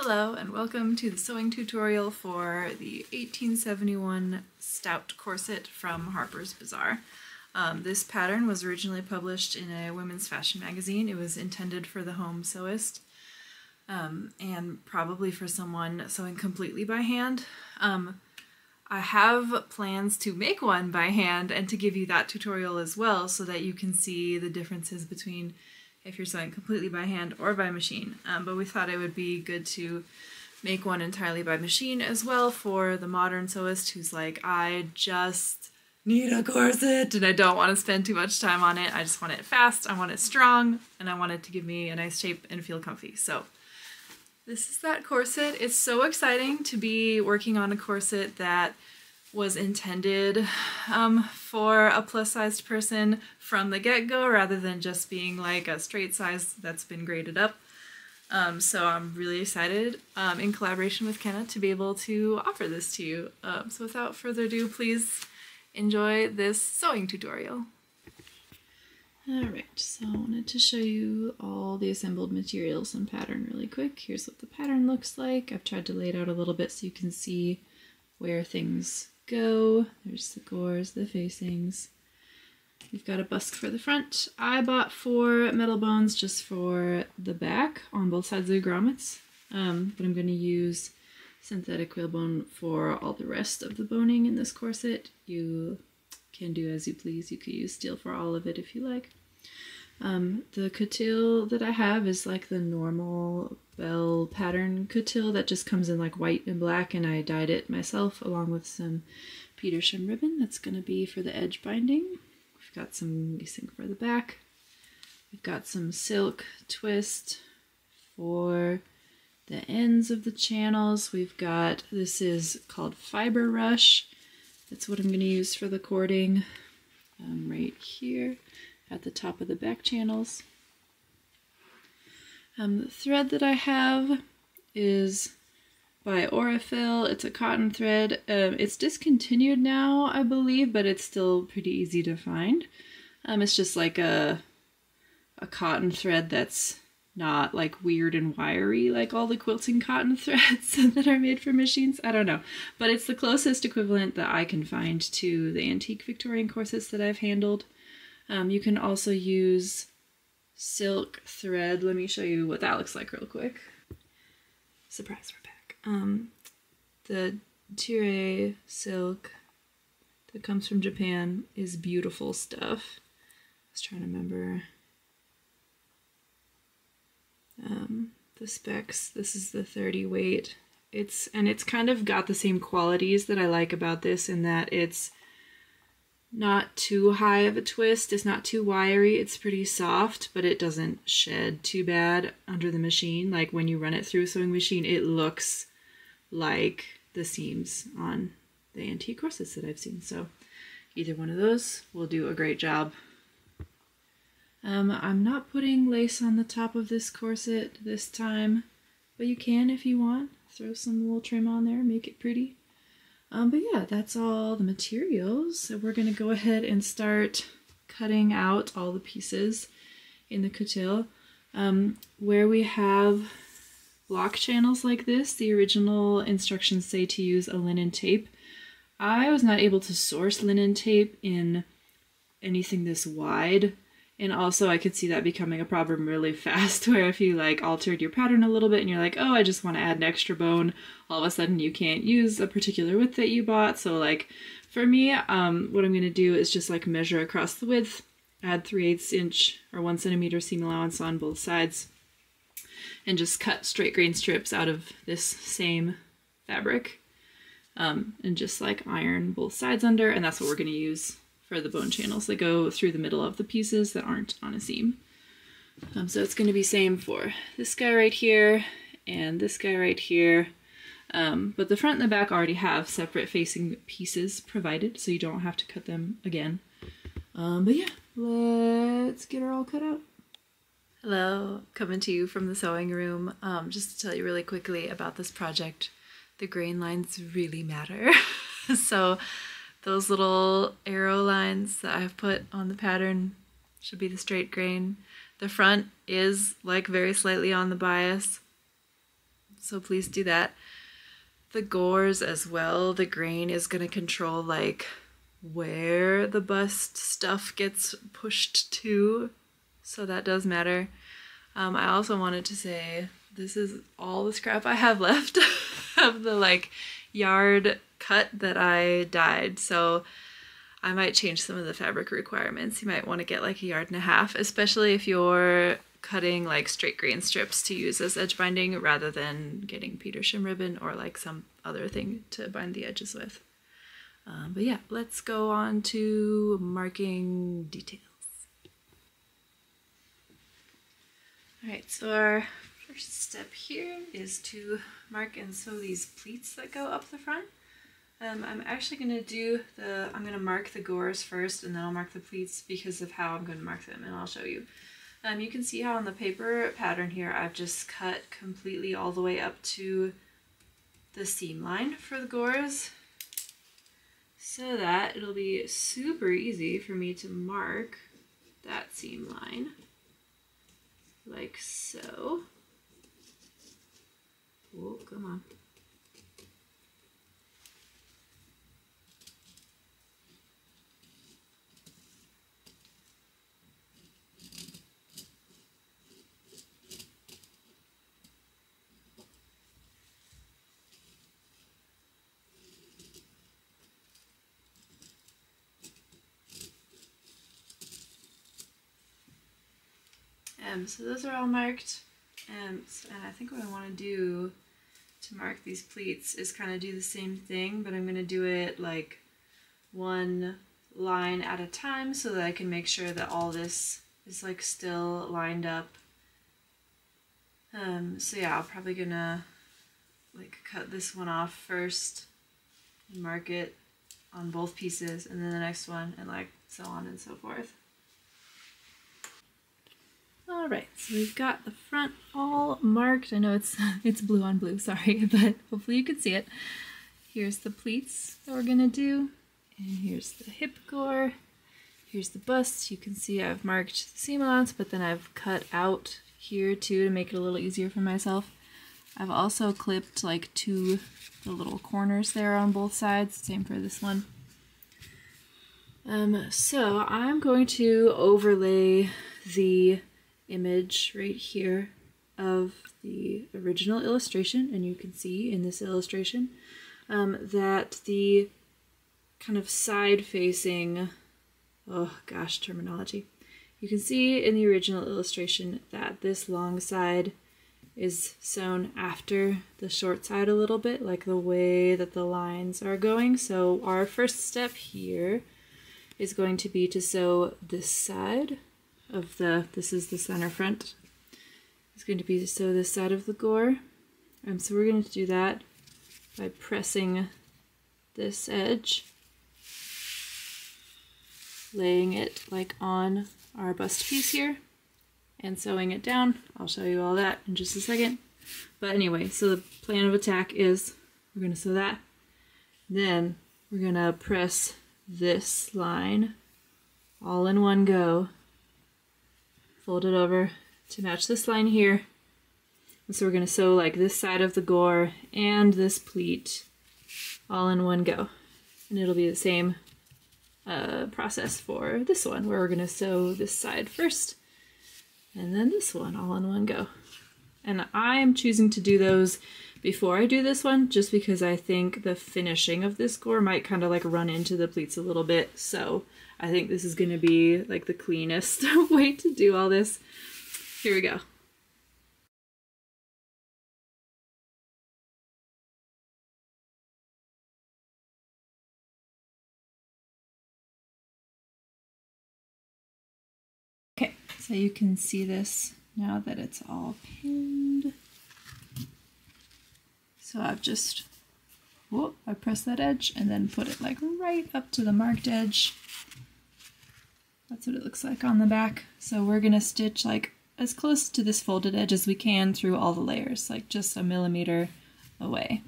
Hello and welcome to the sewing tutorial for the 1871 Stout corset from Harper's Bazar. Um, this pattern was originally published in a women's fashion magazine. It was intended for the home sewist um, and probably for someone sewing completely by hand. Um, I have plans to make one by hand and to give you that tutorial as well so that you can see the differences between if you're sewing completely by hand or by machine. Um, but we thought it would be good to make one entirely by machine as well for the modern sewist who's like, I just need a corset and I don't want to spend too much time on it. I just want it fast, I want it strong, and I want it to give me a nice shape and feel comfy. So this is that corset. It's so exciting to be working on a corset that was intended um, for a plus sized person from the get go rather than just being like a straight size that's been graded up. Um, so I'm really excited um, in collaboration with Kenna to be able to offer this to you. Um, so without further ado, please enjoy this sewing tutorial. Alright, so I wanted to show you all the assembled materials and pattern really quick. Here's what the pattern looks like. I've tried to lay it out a little bit so you can see where things go. There's the gores, the facings. We've got a busk for the front. I bought four metal bones just for the back on both sides of the grommets, um, but I'm going to use synthetic whalebone for all the rest of the boning in this corset. You can do as you please. You could use steel for all of it if you like. Um, the coutil that I have is like the normal bell pattern coutil that just comes in like white and black and I dyed it myself along with some Petersham ribbon that's going to be for the edge binding. We've got some lacing for the back. We've got some silk twist for the ends of the channels. We've got, this is called Fiber Rush. That's what I'm going to use for the cording um, right here at the top of the back channels. Um, the thread that I have is by Aurifil. It's a cotton thread. Um, it's discontinued now, I believe, but it's still pretty easy to find. Um, it's just like a, a cotton thread that's not like weird and wiry like all the quilting cotton threads that are made for machines. I don't know, but it's the closest equivalent that I can find to the antique Victorian corsets that I've handled. Um, you can also use silk thread. Let me show you what that looks like real quick. Surprise, we're back. Um, the Tire silk that comes from Japan is beautiful stuff. I was trying to remember um, the specs. This is the 30 weight. It's and it's kind of got the same qualities that I like about this in that it's not too high of a twist. It's not too wiry. It's pretty soft, but it doesn't shed too bad under the machine. Like when you run it through a sewing machine, it looks like the seams on the antique corsets that I've seen. So either one of those will do a great job. Um, I'm not putting lace on the top of this corset this time, but you can if you want. Throw some little trim on there, make it pretty. Um, but yeah, that's all the materials. So we're going to go ahead and start cutting out all the pieces in the coutil. Um, where we have block channels like this, the original instructions say to use a linen tape. I was not able to source linen tape in anything this wide. And also I could see that becoming a problem really fast where if you like altered your pattern a little bit and you're like, oh, I just want to add an extra bone, all of a sudden you can't use a particular width that you bought. So like for me, um, what I'm going to do is just like measure across the width, add 3 eighths inch or 1 centimeter seam allowance on both sides, and just cut straight grain strips out of this same fabric. Um, and just like iron both sides under, and that's what we're going to use for the bone channels that go through the middle of the pieces that aren't on a seam. Um, so it's going to be same for this guy right here and this guy right here. Um, but the front and the back already have separate facing pieces provided, so you don't have to cut them again. Um, but yeah, let's get her all cut out. Hello, coming to you from the sewing room. Um, just to tell you really quickly about this project, the grain lines really matter. so those little arrow lines that I've put on the pattern should be the straight grain. The front is like very slightly on the bias. so please do that. The gores as well, the grain is going to control like where the bust stuff gets pushed to, so that does matter. Um, I also wanted to say this is all the scrap I have left of the like yard cut that I dyed. So I might change some of the fabric requirements. You might want to get like a yard and a half, especially if you're cutting like straight grain strips to use as edge binding rather than getting Petersham ribbon or like some other thing to bind the edges with. Um, but yeah, let's go on to marking details. All right, so our first step here is to mark and sew these pleats that go up the front. Um, I'm actually going to do the, I'm going to mark the gores first and then I'll mark the pleats because of how I'm going to mark them and I'll show you. Um, you can see how on the paper pattern here I've just cut completely all the way up to the seam line for the gores so that it'll be super easy for me to mark that seam line like so. Oh, come on. Um, so those are all marked. Um, and I think what I want to do to mark these pleats is kind of do the same thing, but I'm going to do it like one line at a time so that I can make sure that all this is like still lined up. Um, so yeah, I'm probably gonna like cut this one off first mark it on both pieces and then the next one and like so on and so forth. Right, so we've got the front all marked. I know it's it's blue on blue, sorry, but hopefully you can see it. Here's the pleats that we're gonna do, and here's the hip gore. Here's the bust. You can see I've marked the seam allowance, but then I've cut out here too to make it a little easier for myself. I've also clipped like two the little corners there on both sides, same for this one. Um, so I'm going to overlay the image right here of the original illustration and you can see in this illustration um, that the kind of side facing oh gosh terminology. You can see in the original illustration that this long side is sewn after the short side a little bit like the way that the lines are going. So our first step here is going to be to sew this side of the, this is the center front. It's going to be sew this side of the gore. Um, so we're going to do that by pressing this edge, laying it like on our bust piece here, and sewing it down. I'll show you all that in just a second. But anyway, so the plan of attack is we're going to sew that. Then we're going to press this line all in one go fold it over to match this line here. And so we're going to sew like this side of the gore and this pleat all in one go. And it'll be the same uh, process for this one where we're going to sew this side first and then this one all in one go. And I am choosing to do those before I do this one just because I think the finishing of this gore might kind of like run into the pleats a little bit. So I think this is going to be like the cleanest way to do all this. Here we go. Okay, so you can see this now that it's all pinned. So I've just, whoop, I press that edge and then put it like right up to the marked edge. That's what it looks like on the back. So we're gonna stitch like as close to this folded edge as we can through all the layers, like just a millimeter away.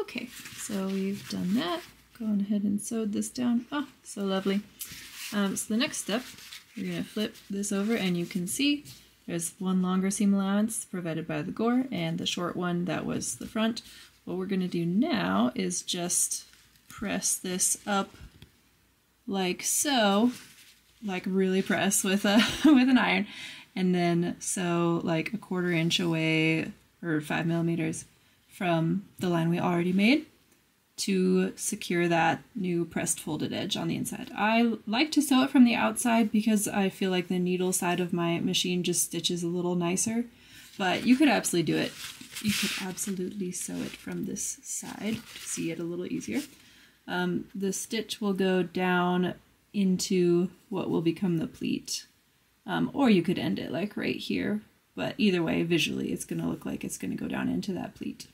Okay, so we've done that. Going ahead and sewed this down. Oh, so lovely. Um, so the next step, we're gonna flip this over and you can see There's one longer seam allowance provided by the gore and the short one that was the front. What we're going to do now is just press this up like so, like really press with a with an iron, and then sew like a quarter inch away or five millimeters from the line we already made to secure that new pressed folded edge on the inside. I like to sew it from the outside because I feel like the needle side of my machine just stitches a little nicer, but you could absolutely do it. You could absolutely sew it from this side to see it a little easier. Um, the stitch will go down into what will become the pleat, um, or you could end it like right here, but either way, visually, it's going to look like it's going to go down into that pleat.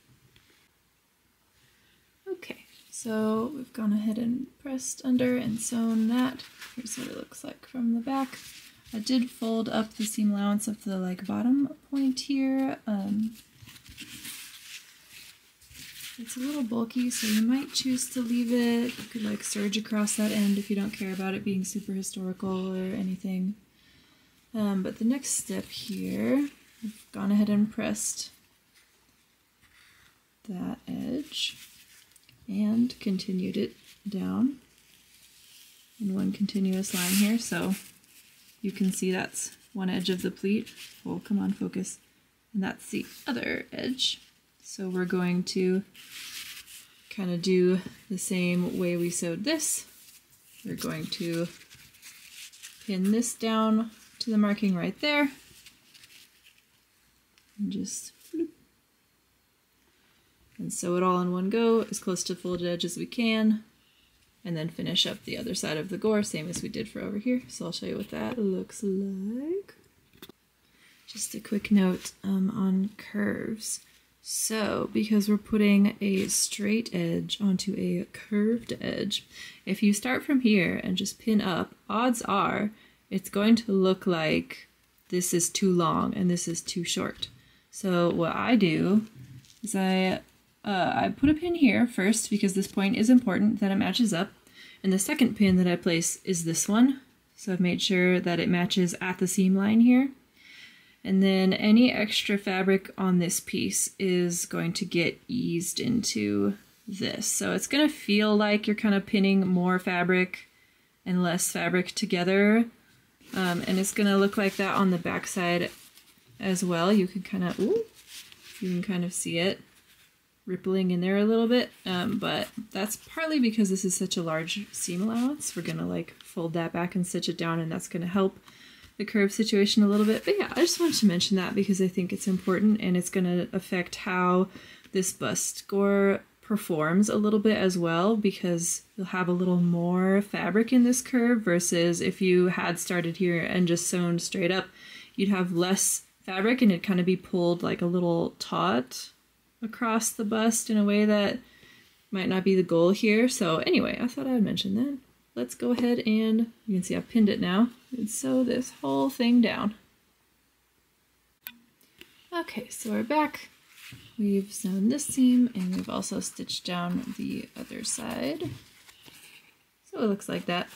Okay, so we've gone ahead and pressed under and sewn that. Here's what it looks like from the back. I did fold up the seam allowance of the like bottom point here. Um, it's a little bulky, so you might choose to leave it. You could like serge across that end if you don't care about it being super historical or anything. Um, but the next step here, I've gone ahead and pressed that edge and continued it down in one continuous line here. So you can see that's one edge of the pleat. Oh, come on, focus. And that's the other edge. So we're going to kind of do the same way we sewed this. We're going to pin this down to the marking right there. And just and sew it all in one go as close to folded edge as we can. And then finish up the other side of the gore same as we did for over here. So I'll show you what that looks like. Just a quick note um, on curves so because we're putting a straight edge onto a curved edge if you start from here and just pin up odds are it's going to look like this is too long and this is too short so what I do is I uh, I put a pin here first because this point is important that it matches up. And the second pin that I place is this one. So I've made sure that it matches at the seam line here. And then any extra fabric on this piece is going to get eased into this. So it's going to feel like you're kind of pinning more fabric and less fabric together. Um, and it's going to look like that on the back side as well. You can kind of, ooh, you can kind of see it rippling in there a little bit, um, but that's partly because this is such a large seam allowance. We're gonna like fold that back and stitch it down and that's gonna help the curve situation a little bit. But yeah, I just wanted to mention that because I think it's important and it's gonna affect how this bust gore performs a little bit as well because you'll have a little more fabric in this curve versus if you had started here and just sewn straight up, you'd have less fabric and it'd kind of be pulled like a little taut across the bust in a way that might not be the goal here. So anyway, I thought I would mention that. Let's go ahead and, you can see I've pinned it now, and sew this whole thing down. Okay, so we're back. We've sewn this seam and we've also stitched down the other side. So it looks like that.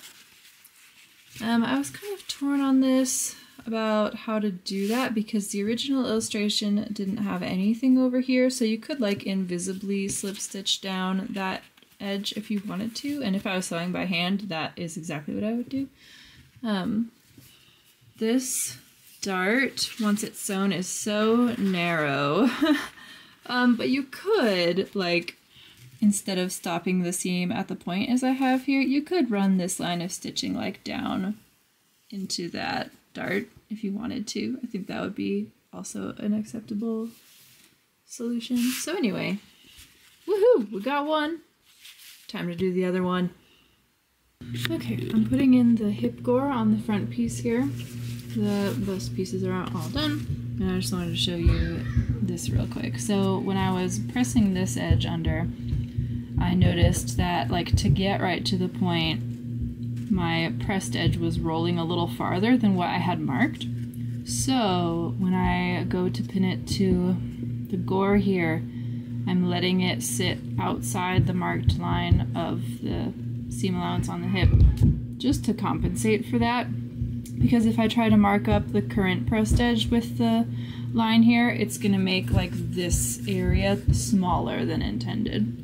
Um, I was kind of torn on this about how to do that because the original illustration didn't have anything over here so you could like invisibly slip stitch down that edge if you wanted to and if I was sewing by hand that is exactly what I would do. Um, this dart once it's sewn is so narrow um, but you could like instead of stopping the seam at the point as I have here you could run this line of stitching like down into that dart if you wanted to. I think that would be also an acceptable solution. So anyway, woohoo, we got one. Time to do the other one. Okay, I'm putting in the hip gore on the front piece here. The bust pieces are all done. And I just wanted to show you this real quick. So when I was pressing this edge under, I noticed that like to get right to the point, my pressed edge was rolling a little farther than what I had marked. So when I go to pin it to the gore here, I'm letting it sit outside the marked line of the seam allowance on the hip just to compensate for that. because if I try to mark up the current pressed edge with the line here, it's gonna make like this area smaller than intended.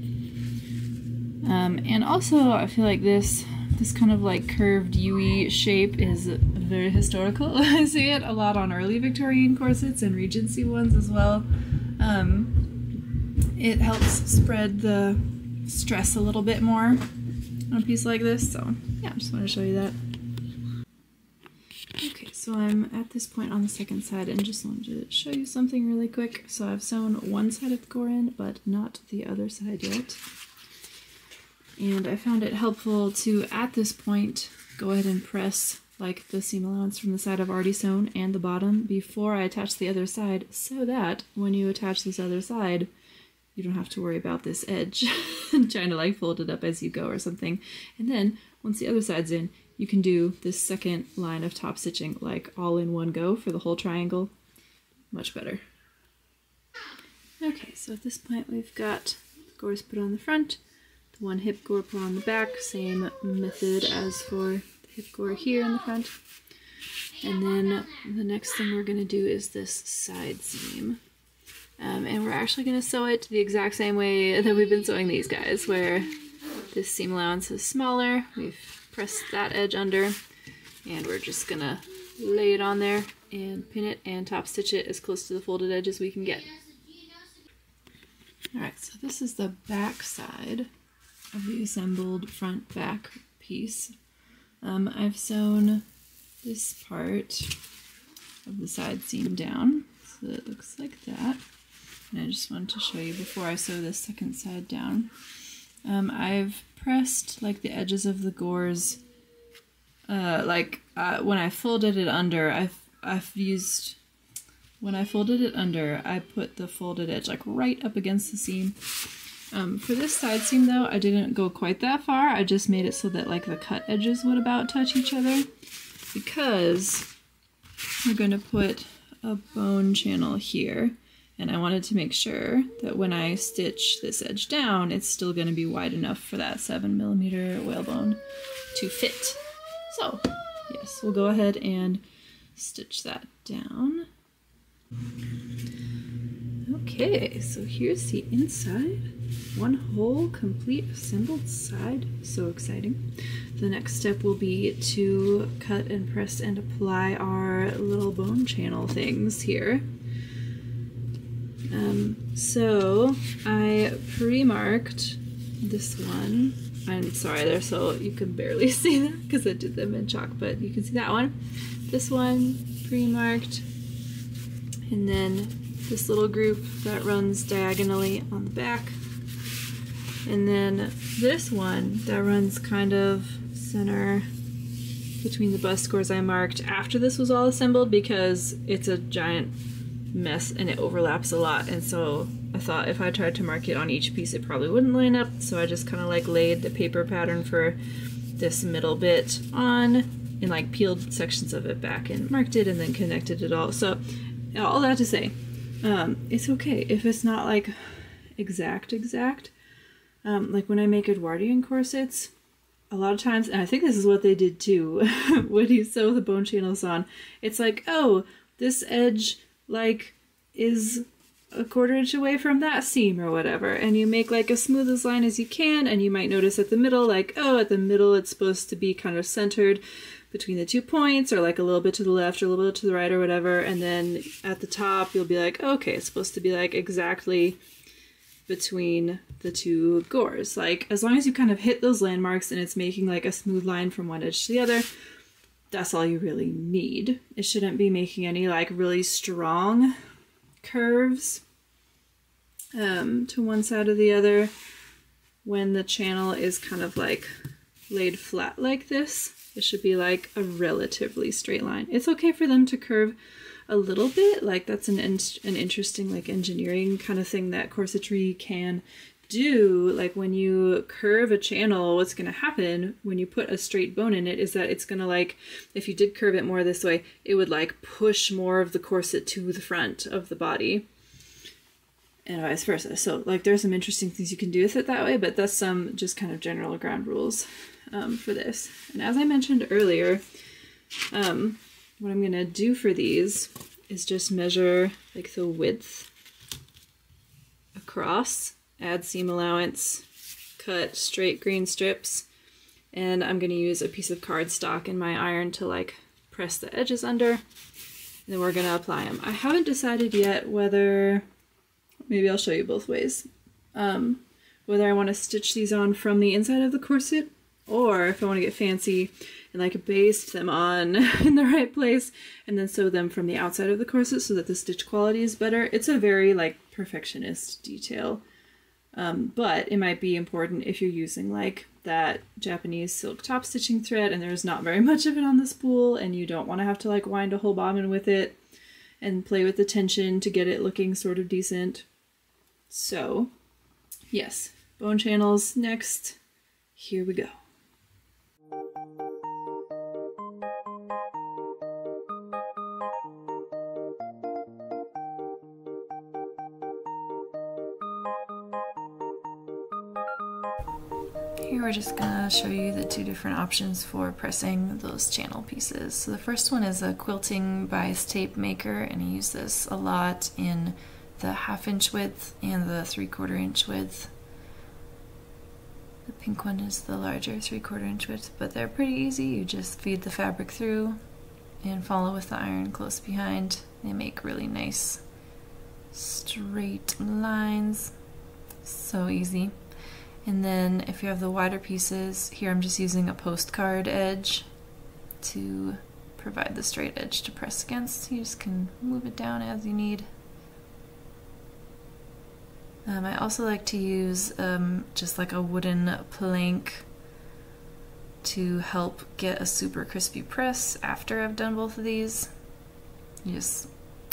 Um, and also, I feel like this this kind of like curved U shape is very historical. I see it a lot on early Victorian corsets and Regency ones as well. Um, it helps spread the stress a little bit more on a piece like this. So yeah, I just want to show you that. Okay, so I'm at this point on the second side and just wanted to show you something really quick. So I've sewn one side of the gore in, but not the other side yet. And I found it helpful to, at this point, go ahead and press like the seam allowance from the side I've already sewn and the bottom before I attach the other side so that when you attach this other side, you don't have to worry about this edge trying to like fold it up as you go or something. And then once the other side's in, you can do this second line of top stitching like all in one go for the whole triangle. Much better. Okay, so at this point we've got the gores put on the front, the one hip gore put on the back, same method as for the hip gore here in the front. And then the next thing we're going to do is this side seam. Um, and we're actually going to sew it the exact same way that we've been sewing these guys, where this seam allowance is smaller. We've pressed that edge under, and we're just going to lay it on there and pin it and top stitch it as close to the folded edge as we can get. Alright, so this is the back side of the assembled front back piece. Um, I've sewn this part of the side seam down, so it looks like that. And I just wanted to show you before I sew this second side down. Um, I've pressed like the edges of the gores, uh, like uh, when I folded it under, I've, I've used, when I folded it under, I put the folded edge like right up against the seam. Um, for this side seam though, I didn't go quite that far. I just made it so that like the cut edges would about touch each other because we're going to put a bone channel here and I wanted to make sure that when I stitch this edge down, it's still going to be wide enough for that 7 millimeter whalebone to fit. So, yes, we'll go ahead and stitch that down. Okay, so here's the inside. One whole complete assembled side. So exciting. The next step will be to cut and press and apply our little bone channel things here. Um, so I pre-marked this one. I'm sorry, they're so you can barely see that because I did them in chalk, but you can see that one. This one pre-marked, and then this little group that runs diagonally on the back, and then this one that runs kind of center between the bust gores I marked after this was all assembled because it's a giant mess and it overlaps a lot. And so I thought if I tried to mark it on each piece it probably wouldn't line up. So I just kind of like laid the paper pattern for this middle bit on and like peeled sections of it back and marked it and then connected it all. So all that to say um, it's okay. If it's not like exact exact um, like when I make Edwardian corsets a lot of times and I think this is what they did too when you sew the bone channels on it's like oh this edge like is a quarter inch away from that seam or whatever. And you make like as smooth as line as you can and you might notice at the middle like oh at the middle it's supposed to be kind of centered between the two points or like a little bit to the left or a little bit to the right or whatever. And then at the top you'll be like okay it's supposed to be like exactly between the two gores. Like as long as you kind of hit those landmarks and it's making like a smooth line from one edge to the other that's all you really need. It shouldn't be making any like really strong curves um, to one side or the other when the channel is kind of like laid flat like this. It should be like a relatively straight line. It's okay for them to curve a little bit, like that's an, in an interesting like engineering kind of thing that corsetry can do, like when you curve a channel, what's going to happen when you put a straight bone in it is that it's going to like, if you did curve it more this way, it would like push more of the corset to the front of the body and vice versa. So like there's some interesting things you can do with it that way, but that's some just kind of general ground rules um, for this. And as I mentioned earlier, Um, what I'm gonna do for these is just measure like the width across, add seam allowance, cut straight grain strips, and I'm gonna use a piece of cardstock in my iron to like press the edges under, and then we're gonna apply them. I haven't decided yet whether, maybe I'll show you both ways, um, whether I wanna stitch these on from the inside of the corset or if I wanna get fancy and like baste them on in the right place and then sew them from the outside of the corset so that the stitch quality is better. It's a very like perfectionist detail. Um, but it might be important if you're using like that Japanese silk top stitching thread and there's not very much of it on the spool and you don't want to have to like wind a whole bobbin with it and play with the tension to get it looking sort of decent. So yes, bone channels next. Here we go. We're just gonna show you the two different options for pressing those channel pieces. So the first one is a quilting bias tape maker and I use this a lot in the half inch width and the three quarter inch width. The pink one is the larger three quarter inch width, but they're pretty easy. You just feed the fabric through and follow with the iron close behind. They make really nice straight lines. So easy. And then if you have the wider pieces, here I'm just using a postcard edge to provide the straight edge to press against. You just can move it down as you need. Um, I also like to use um, just like a wooden plank to help get a super crispy press after I've done both of these. Just,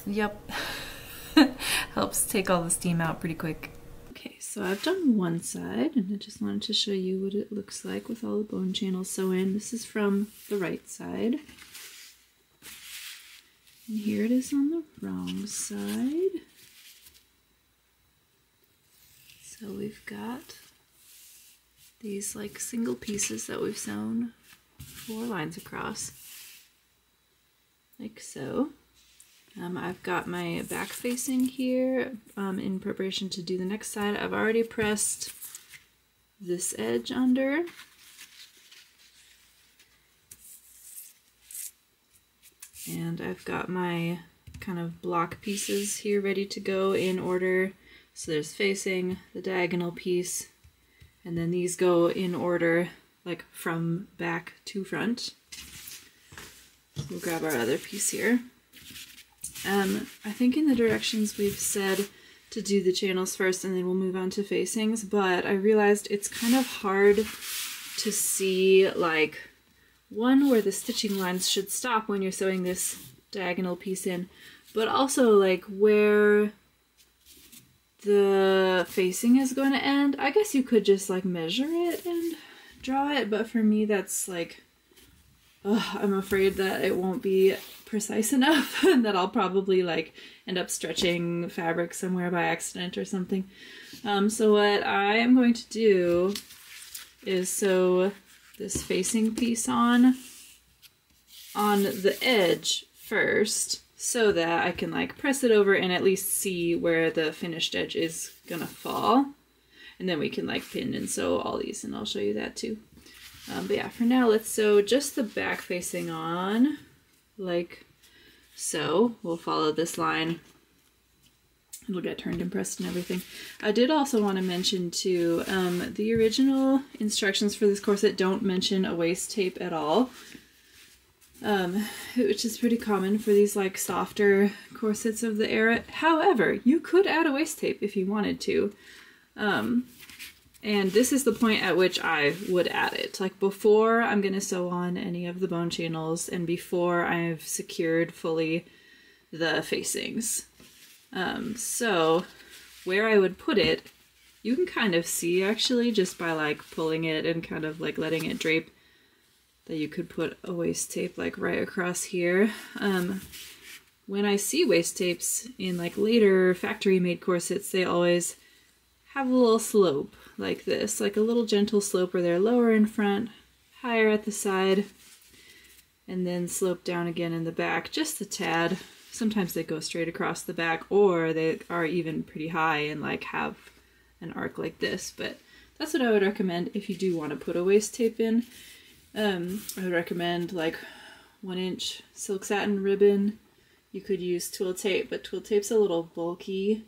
yep, helps take all the steam out pretty quick. So I've done one side and I just wanted to show you what it looks like with all the bone channels sewn. In. This is from the right side. And here it is on the wrong side. So we've got these like single pieces that we've sewn four lines across, like so. Um, I've got my back facing here um, in preparation to do the next side. I've already pressed this edge under. And I've got my kind of block pieces here ready to go in order. So there's facing, the diagonal piece, and then these go in order like from back to front. We'll grab our other piece here. Um, I think in the directions we've said to do the channels first and then we'll move on to facings, but I realized it's kind of hard to see like one where the stitching lines should stop when you're sewing this diagonal piece in, but also like where the facing is going to end. I guess you could just like measure it and draw it, but for me that's like ugh, I'm afraid that it won't be precise enough and that I'll probably like end up stretching fabric somewhere by accident or something. Um, so what I am going to do is sew this facing piece on on the edge first so that I can like press it over and at least see where the finished edge is gonna fall. And then we can like pin and sew all these and I'll show you that too. Um, but yeah, for now, let's sew just the back facing on, like so. We'll follow this line. It'll get turned and pressed and everything. I did also want to mention too, um, the original instructions for this corset don't mention a waist tape at all. Um, which is pretty common for these like softer corsets of the era. However, you could add a waist tape if you wanted to. Um, and this is the point at which I would add it. Like before I'm going to sew on any of the bone channels and before I've secured fully the facings. Um, so where I would put it, you can kind of see actually just by like pulling it and kind of like letting it drape that you could put a waist tape like right across here. Um, when I see waist tapes in like later factory made corsets, they always have a little slope like this, like a little gentle slope where they're lower in front, higher at the side. and then slope down again in the back just a tad. Sometimes they go straight across the back or they are even pretty high and like have an arc like this. But that's what I would recommend if you do want to put a waist tape in. Um, I would recommend like one inch silk satin ribbon. You could use twill tape, but twill tape's a little bulky.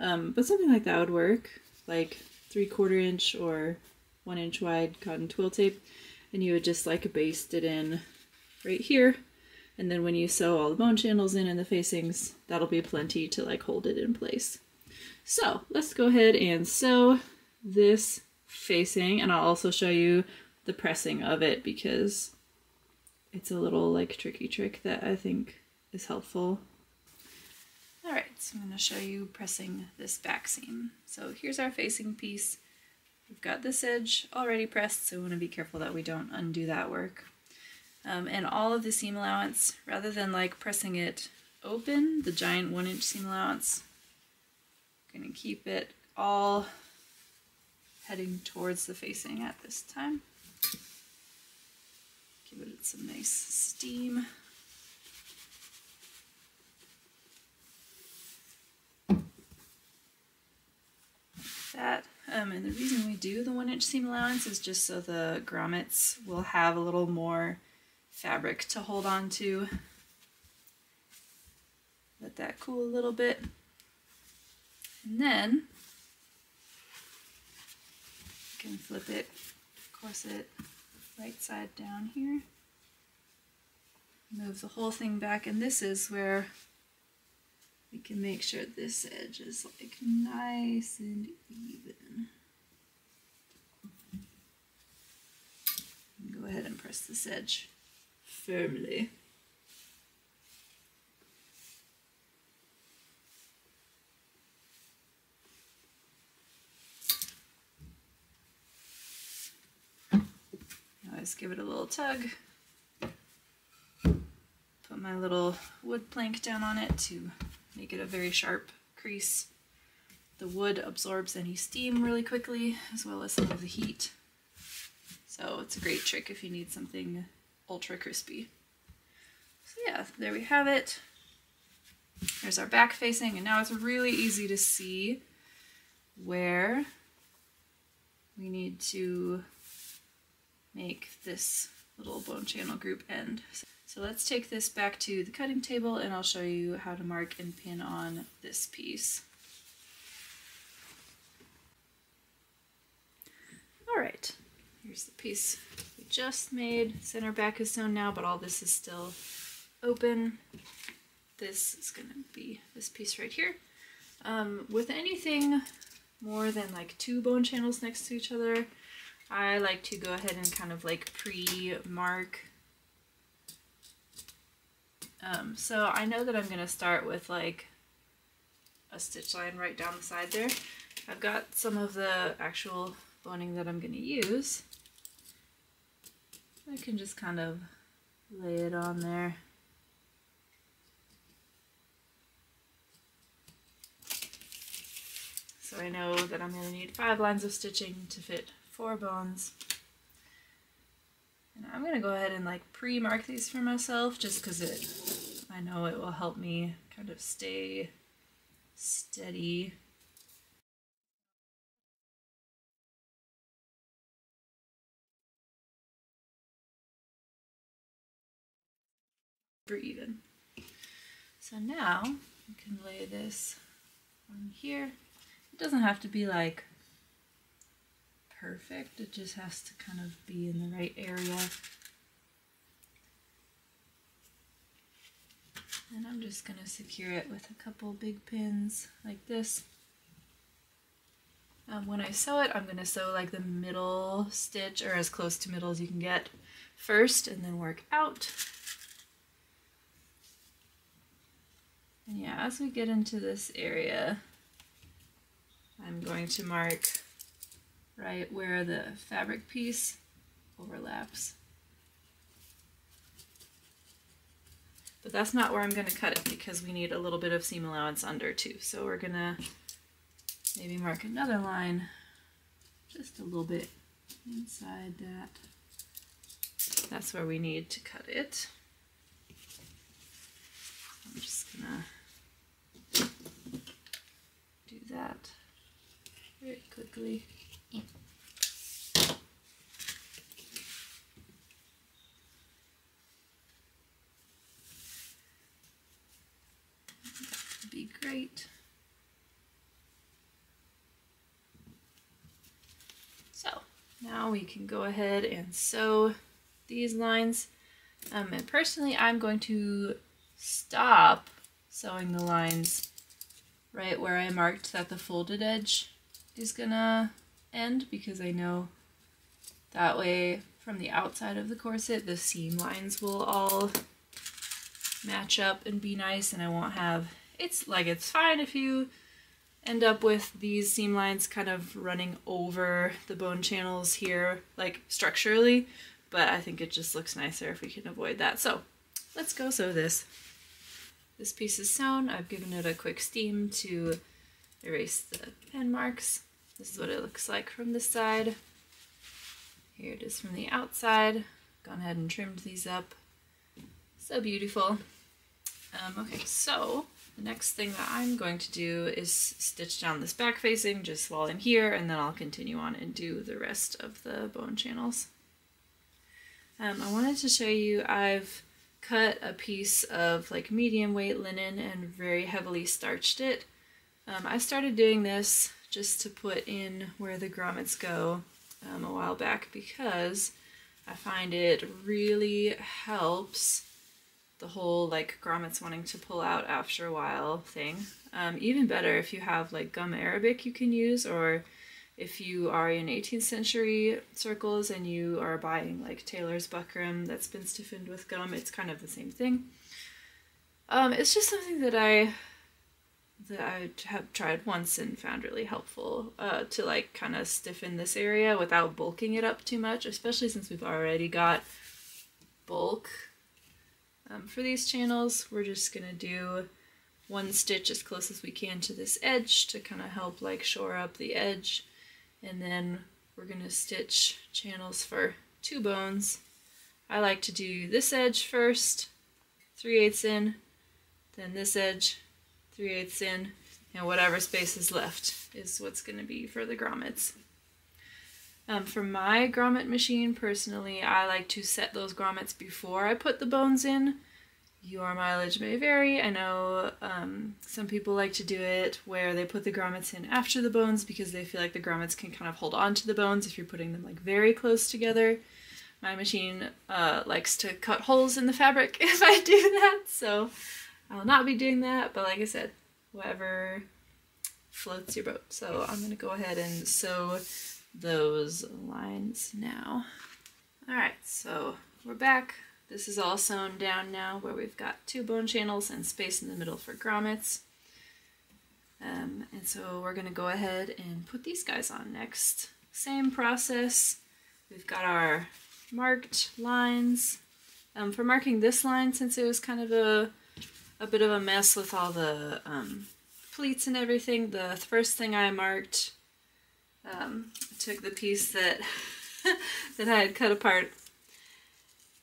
Um, but something like that would work, like three quarter inch or one inch wide cotton twill tape. And you would just like baste it in right here. And then when you sew all the bone channels in and the facings, that'll be plenty to like hold it in place. So let's go ahead and sew this facing and I'll also show you the pressing of it because it's a little like tricky trick that I think is helpful. All right, so I'm going to show you pressing this back seam. So here's our facing piece. We've got this edge already pressed, so we want to be careful that we don't undo that work. Um, and all of the seam allowance, rather than like pressing it open, the giant one inch seam allowance, I'm going to keep it all heading towards the facing at this time. Give it some nice steam. That. Um, and the reason we do the one inch seam allowance is just so the grommets will have a little more fabric to hold on to. Let that cool a little bit. And then you can flip it, corset right side down here. Move the whole thing back and this is where we can make sure this edge is like nice and even. Go ahead and press this edge firmly. Always give it a little tug. Put my little wood plank down on it to make it a very sharp crease. The wood absorbs any steam really quickly, as well as some of the heat. So it's a great trick if you need something ultra crispy. So yeah, there we have it. There's our back facing, and now it's really easy to see where we need to make this little bone channel group end. So let's take this back to the cutting table and I'll show you how to mark and pin on this piece. All right, here's the piece we just made. Center back is sewn now, but all this is still open. This is gonna be this piece right here. Um, with anything more than like two bone channels next to each other, I like to go ahead and kind of like pre-mark. Um, so I know that I'm going to start with like a stitch line right down the side there. I've got some of the actual boning that I'm going to use. I can just kind of lay it on there. So I know that I'm going to need five lines of stitching to fit four bones. And I'm gonna go ahead and like pre-mark these for myself just because it, I know it will help me kind of stay steady. even. So now you can lay this on here. It doesn't have to be like perfect. It just has to kind of be in the right area. And I'm just going to secure it with a couple big pins like this. Um, when I sew it, I'm going to sew like the middle stitch or as close to middle as you can get first and then work out. And yeah, as we get into this area, I'm going to mark right where the fabric piece overlaps. But that's not where I'm going to cut it because we need a little bit of seam allowance under too. So we're going to maybe mark another line just a little bit inside that. That's where we need to cut it. I'm just going to do that very quickly. Yeah. So now we can go ahead and sew these lines. Um, and personally, I'm going to stop sewing the lines right where I marked that the folded edge is gonna end because I know that way from the outside of the corset the seam lines will all match up and be nice and I won't have it's like it's fine if you end up with these seam lines kind of running over the bone channels here like structurally but I think it just looks nicer if we can avoid that. So let's go sew this. This piece is sewn. I've given it a quick steam to erase the pen marks. This is what it looks like from this side. Here it is from the outside. Gone ahead and trimmed these up. So beautiful. Um, okay so the next thing that I'm going to do is stitch down this back facing just while I'm here and then I'll continue on and do the rest of the bone channels. Um, I wanted to show you I've cut a piece of like medium weight linen and very heavily starched it. Um, I started doing this just to put in where the grommets go um, a while back because I find it really helps the whole like grommets wanting to pull out after a while thing. Um, even better if you have like gum arabic you can use or if you are in 18th century circles and you are buying like tailor's buckram that's been stiffened with gum, it's kind of the same thing. Um, it's just something that I that I have tried once and found really helpful uh, to like kind of stiffen this area without bulking it up too much, especially since we've already got bulk um, for these channels, we're just gonna do one stitch as close as we can to this edge to kind of help like shore up the edge. And then we're gonna stitch channels for two bones. I like to do this edge first, 3 eighths in, then this edge, 3 eighths in, and whatever space is left is what's gonna be for the grommets. Um, for my grommet machine, personally, I like to set those grommets before I put the bones in. Your mileage may vary. I know um, some people like to do it where they put the grommets in after the bones because they feel like the grommets can kind of hold on to the bones if you're putting them like very close together. My machine uh, likes to cut holes in the fabric if I do that, so I will not be doing that, but like I said, whatever floats your boat. So I'm going to go ahead and sew those lines now. All right, so we're back. This is all sewn down now where we've got two bone channels and space in the middle for grommets. Um, and so we're gonna go ahead and put these guys on next. Same process. We've got our marked lines. Um, for marking this line, since it was kind of a, a bit of a mess with all the um, pleats and everything, the first thing I marked um, took the piece that that I had cut apart.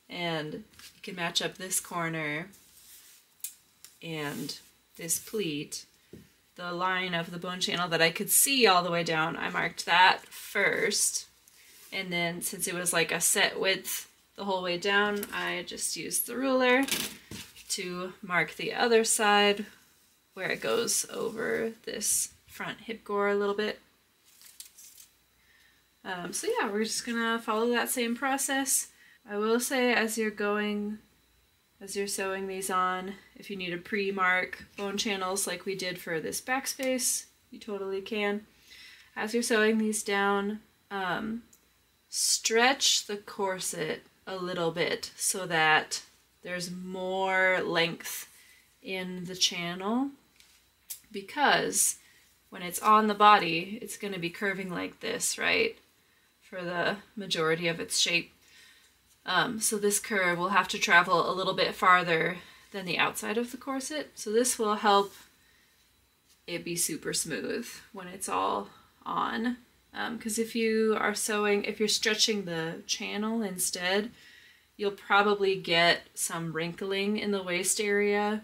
And you can match up this corner and this pleat. The line of the bone channel that I could see all the way down I marked that first. And then since it was like a set width the whole way down I just used the ruler to mark the other side where it goes over this front hip gore a little bit um, so yeah, we're just gonna follow that same process. I will say as you're going, as you're sewing these on, if you need to pre-mark bone channels like we did for this backspace, you totally can. As you're sewing these down, um, stretch the corset a little bit so that there's more length in the channel because when it's on the body, it's going to be curving like this, right? For the majority of its shape. Um, so this curve will have to travel a little bit farther than the outside of the corset. So this will help it be super smooth when it's all on. Because um, if you are sewing, if you're stretching the channel instead, you'll probably get some wrinkling in the waist area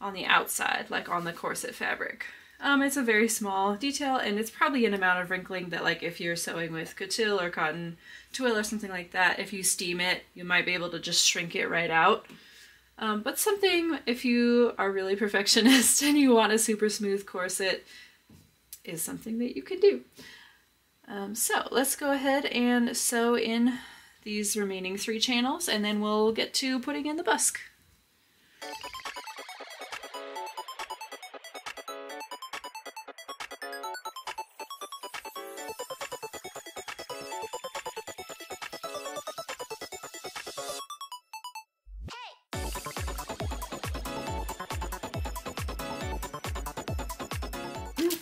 on the outside, like on the corset fabric. Um, it's a very small detail and it's probably an amount of wrinkling that like if you're sewing with coutil or cotton twill or something like that, if you steam it, you might be able to just shrink it right out. Um, but something, if you are really perfectionist and you want a super smooth corset, is something that you can do. Um, so let's go ahead and sew in these remaining three channels and then we'll get to putting in the busk.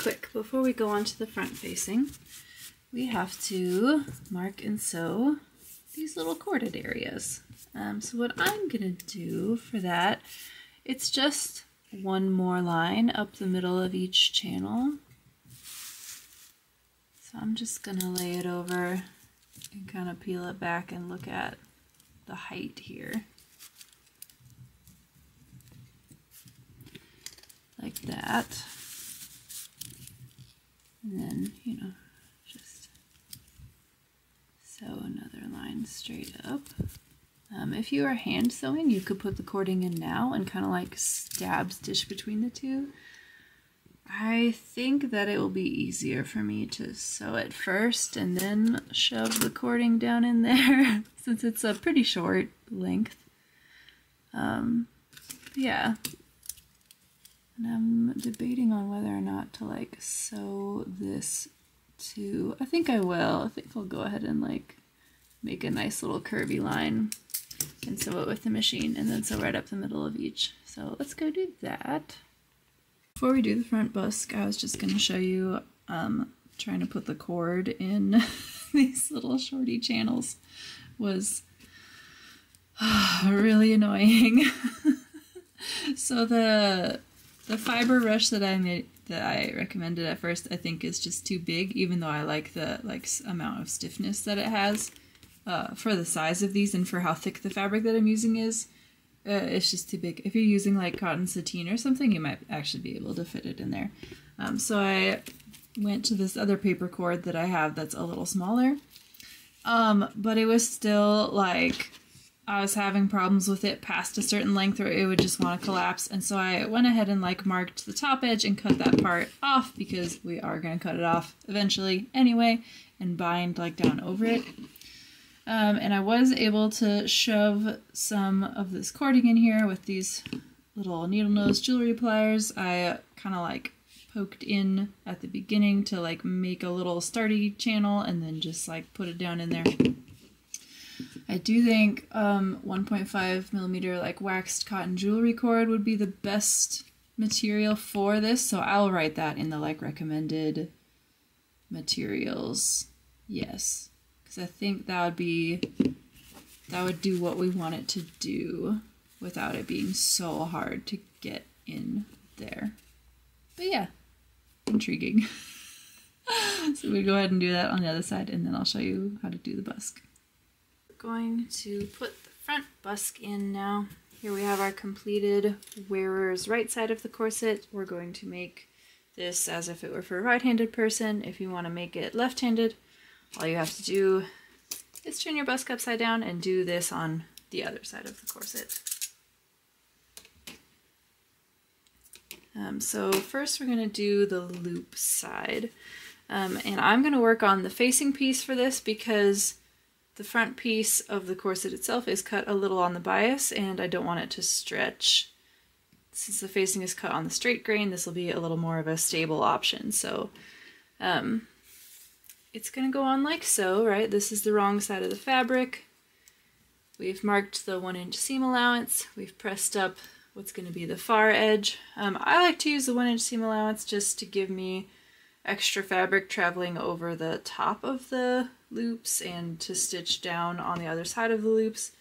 Quick, before we go on to the front facing, we have to mark and sew these little corded areas. Um, so what I'm going to do for that, it's just one more line up the middle of each channel. So I'm just going to lay it over and kind of peel it back and look at the height here. Like that. And then, you know, just sew another line straight up. Um, if you are hand sewing, you could put the cording in now and kind of like stab stitch between the two. I think that it will be easier for me to sew it first and then shove the cording down in there since it's a pretty short length. Um, yeah, and I'm debating on whether or not to like sew this to, I think I will. I think I'll go ahead and like make a nice little curvy line and sew it with the machine and then sew right up the middle of each. So let's go do that. Before we do the front busk, I was just going to show you um, trying to put the cord in these little shorty channels was really annoying. so the the fiber rush that I made that I recommended at first, I think is just too big, even though I like the like amount of stiffness that it has uh, for the size of these and for how thick the fabric that I'm using is. Uh, it's just too big. If you're using like cotton sateen or something, you might actually be able to fit it in there. Um, so I went to this other paper cord that I have that's a little smaller. Um, but it was still like I was having problems with it past a certain length or it would just want to collapse. And so I went ahead and like marked the top edge and cut that part off because we are going to cut it off eventually anyway and bind like down over it. Um, and I was able to shove some of this cording in here with these little needle nose jewelry pliers. I kind of like poked in at the beginning to like make a little starty channel and then just like put it down in there. I do think um, 1.5 millimeter like waxed cotton jewelry cord would be the best material for this. So I'll write that in the like recommended materials. Yes, because I think that would be that would do what we want it to do without it being so hard to get in there. But yeah, intriguing. so we go ahead and do that on the other side and then I'll show you how to do the busk going to put the front busk in now. Here we have our completed wearer's right side of the corset. We're going to make this as if it were for a right-handed person. If you want to make it left-handed, all you have to do is turn your busk upside down and do this on the other side of the corset. Um, so first we're going to do the loop side. Um, and I'm going to work on the facing piece for this because the front piece of the corset itself is cut a little on the bias and I don't want it to stretch. Since the facing is cut on the straight grain, this will be a little more of a stable option. So um, it's going to go on like so, right? This is the wrong side of the fabric. We've marked the one inch seam allowance. We've pressed up what's going to be the far edge. Um, I like to use the one inch seam allowance just to give me extra fabric traveling over the top of the loops and to stitch down on the other side of the loops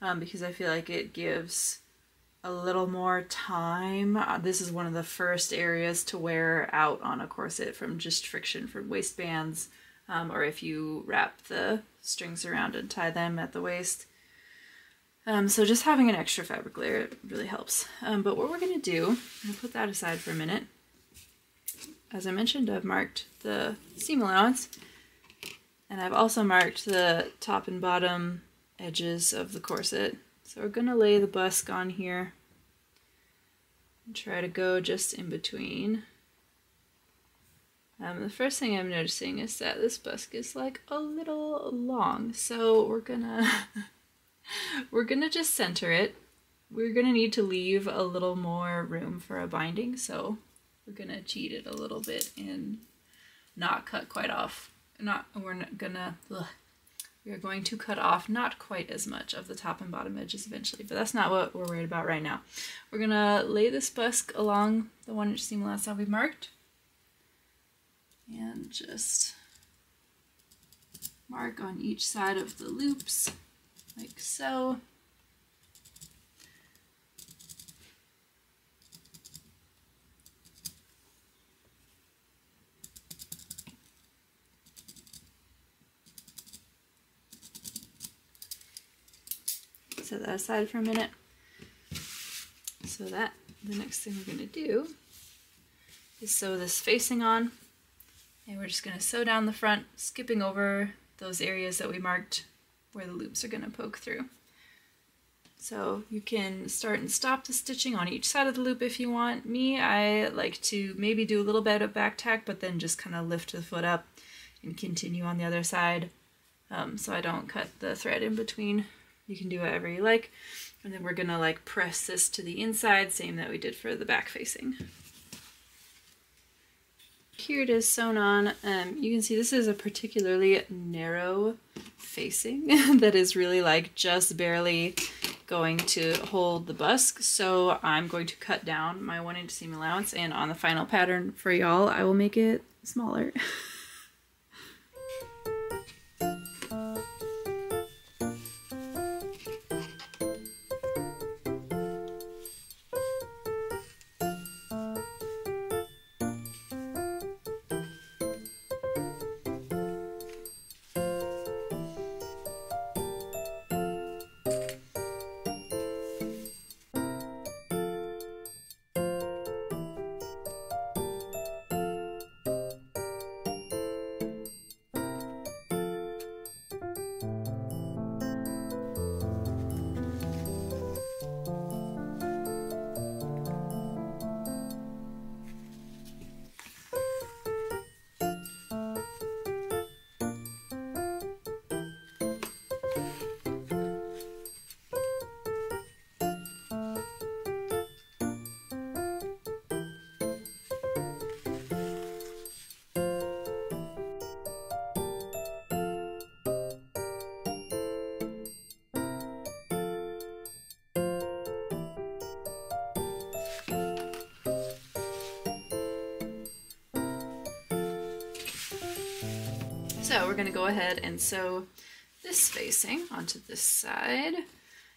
um, because I feel like it gives a little more time. Uh, this is one of the first areas to wear out on a corset from just friction from waistbands um, or if you wrap the strings around and tie them at the waist. Um, so just having an extra fabric layer really helps. Um, but what we're going to do, I'm going to put that aside for a minute. As I mentioned, I've marked the seam allowance and I've also marked the top and bottom edges of the corset. So we're going to lay the busk on here and try to go just in between. Um, the first thing I'm noticing is that this busk is like a little long, so we're gonna we're gonna just center it. We're gonna need to leave a little more room for a binding, so we're gonna cheat it a little bit and not cut quite off. Not we're not gonna ugh, we are going to cut off not quite as much of the top and bottom edges eventually, but that's not what we're worried about right now. We're gonna lay this busk along the one inch seam allowance that we marked and just mark on each side of the loops like so. Set that aside for a minute. So that the next thing we're going to do is sew this facing on and we're just going to sew down the front, skipping over those areas that we marked where the loops are going to poke through. So you can start and stop the stitching on each side of the loop if you want. Me, I like to maybe do a little bit of back tack, but then just kind of lift the foot up and continue on the other side um, so I don't cut the thread in between. You can do whatever you like. And then we're gonna like press this to the inside, same that we did for the back facing. Here it is sewn on. Um, you can see this is a particularly narrow facing that is really like just barely going to hold the busk. So I'm going to cut down my one inch seam allowance and on the final pattern for y'all, I will make it smaller. So we're going to go ahead and sew this facing onto this side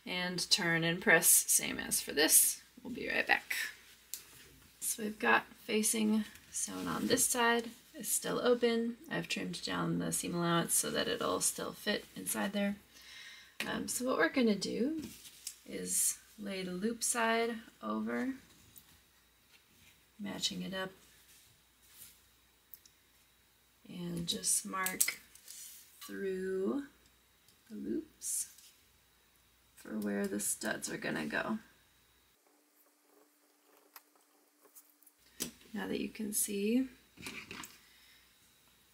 and turn and press same as for this. We'll be right back. So we've got facing sewn on this side. It's still open. I've trimmed down the seam allowance so that it'll still fit inside there. Um, so what we're going to do is lay the loop side over, matching it up just mark through the loops for where the studs are going to go. Now that you can see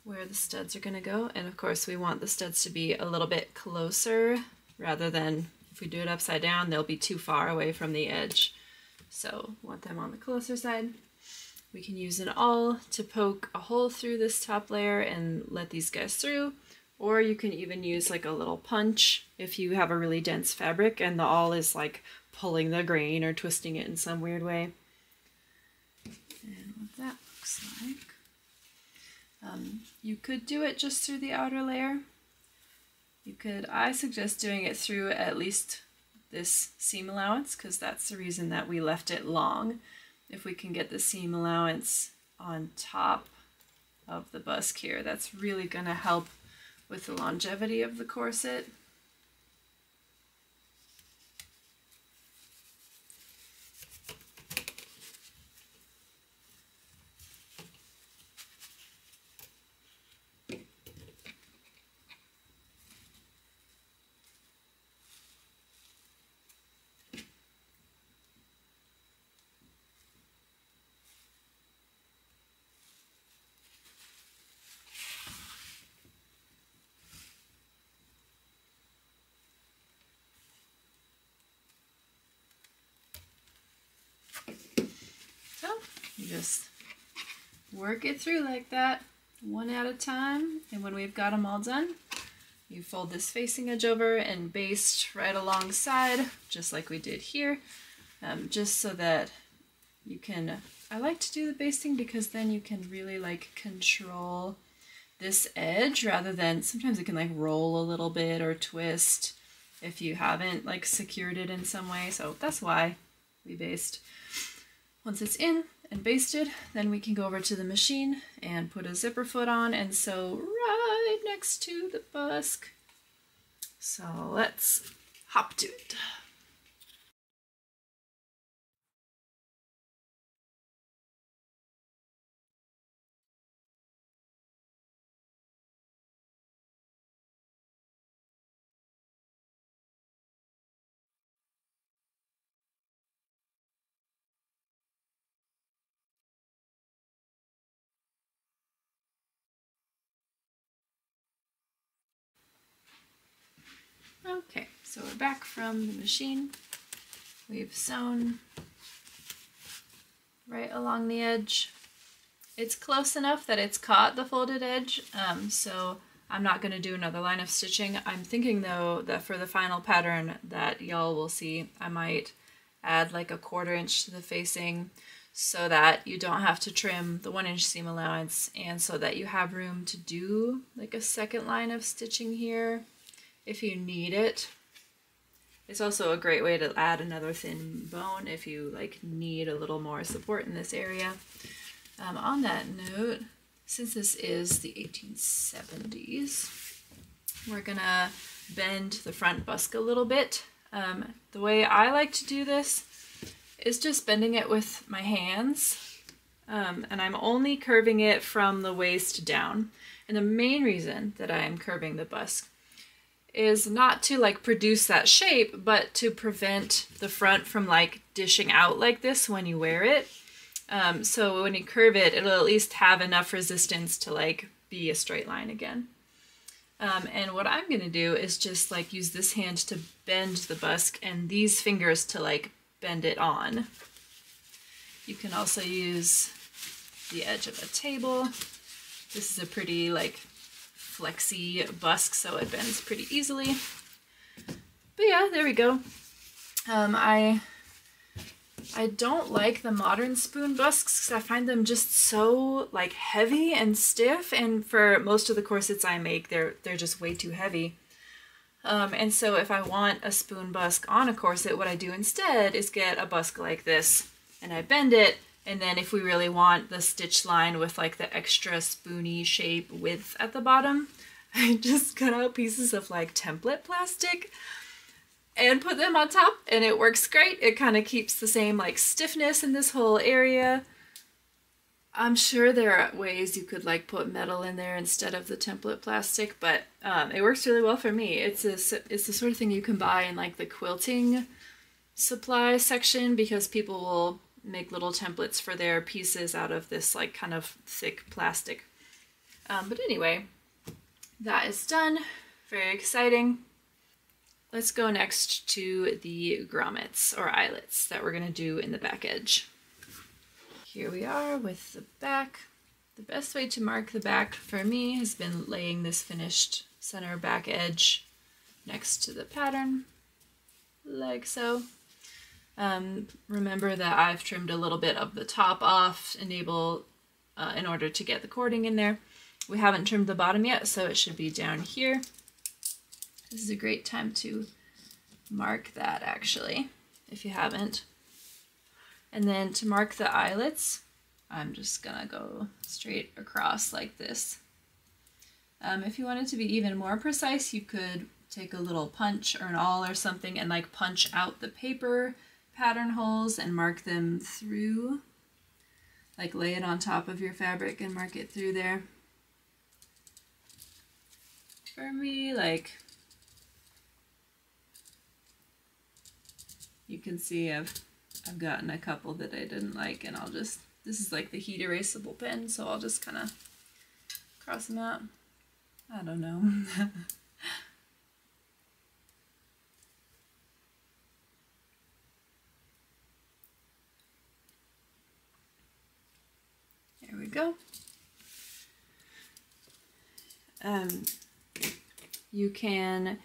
where the studs are going to go, and of course we want the studs to be a little bit closer rather than if we do it upside down, they'll be too far away from the edge. So want them on the closer side. We can use an awl to poke a hole through this top layer and let these guys through. Or you can even use like a little punch if you have a really dense fabric and the awl is like pulling the grain or twisting it in some weird way. And what that looks like. Um, you could do it just through the outer layer. You could, I suggest doing it through at least this seam allowance because that's the reason that we left it long if we can get the seam allowance on top of the busk here, that's really going to help with the longevity of the corset. Just work it through like that, one at a time. And when we've got them all done, you fold this facing edge over and baste right alongside, just like we did here, um, just so that you can, I like to do the basting because then you can really like control this edge rather than, sometimes it can like roll a little bit or twist if you haven't like secured it in some way. So that's why we baste. Once it's in and basted, then we can go over to the machine and put a zipper foot on and sew right next to the busk. So let's hop to it. Okay, so we're back from the machine. We've sewn right along the edge. It's close enough that it's caught the folded edge, um, so I'm not going to do another line of stitching. I'm thinking though that for the final pattern that y'all will see, I might add like a quarter inch to the facing so that you don't have to trim the one inch seam allowance and so that you have room to do like a second line of stitching here if you need it. It's also a great way to add another thin bone if you like need a little more support in this area. Um, on that note, since this is the 1870s, we're gonna bend the front busk a little bit. Um, the way I like to do this is just bending it with my hands. Um, and I'm only curving it from the waist down. And the main reason that I am curving the busk is not to like produce that shape, but to prevent the front from like dishing out like this when you wear it. Um, so when you curve it, it'll at least have enough resistance to like be a straight line again. Um, and what I'm gonna do is just like use this hand to bend the busk and these fingers to like bend it on. You can also use the edge of a table. This is a pretty like flexy busk so it bends pretty easily. But yeah, there we go. Um, I I don't like the modern spoon busks because I find them just so like heavy and stiff and for most of the corsets I make they're they're just way too heavy. Um, and so if I want a spoon busk on a corset what I do instead is get a busk like this and I bend it and then if we really want the stitch line with like the extra spoony shape width at the bottom, I just cut out pieces of like template plastic and put them on top and it works great. It kind of keeps the same like stiffness in this whole area. I'm sure there are ways you could like put metal in there instead of the template plastic, but um, it works really well for me. It's a, it's the sort of thing you can buy in like the quilting supply section because people will make little templates for their pieces out of this like kind of thick plastic. Um, but anyway, that is done. Very exciting. Let's go next to the grommets or eyelets that we're gonna do in the back edge. Here we are with the back. The best way to mark the back for me has been laying this finished center back edge next to the pattern, like so. Um, remember that I've trimmed a little bit of the top off enable uh, in order to get the cording in there. We haven't trimmed the bottom yet, so it should be down here. This is a great time to mark that actually, if you haven't. And then to mark the eyelets, I'm just gonna go straight across like this. Um, if you wanted to be even more precise, you could take a little punch or an awl or something and like punch out the paper pattern holes and mark them through. Like lay it on top of your fabric and mark it through there. For me, like, you can see I've, I've gotten a couple that I didn't like and I'll just, this is like the heat erasable pen, so I'll just kind of cross them out. I don't know. There we go. Um, you can,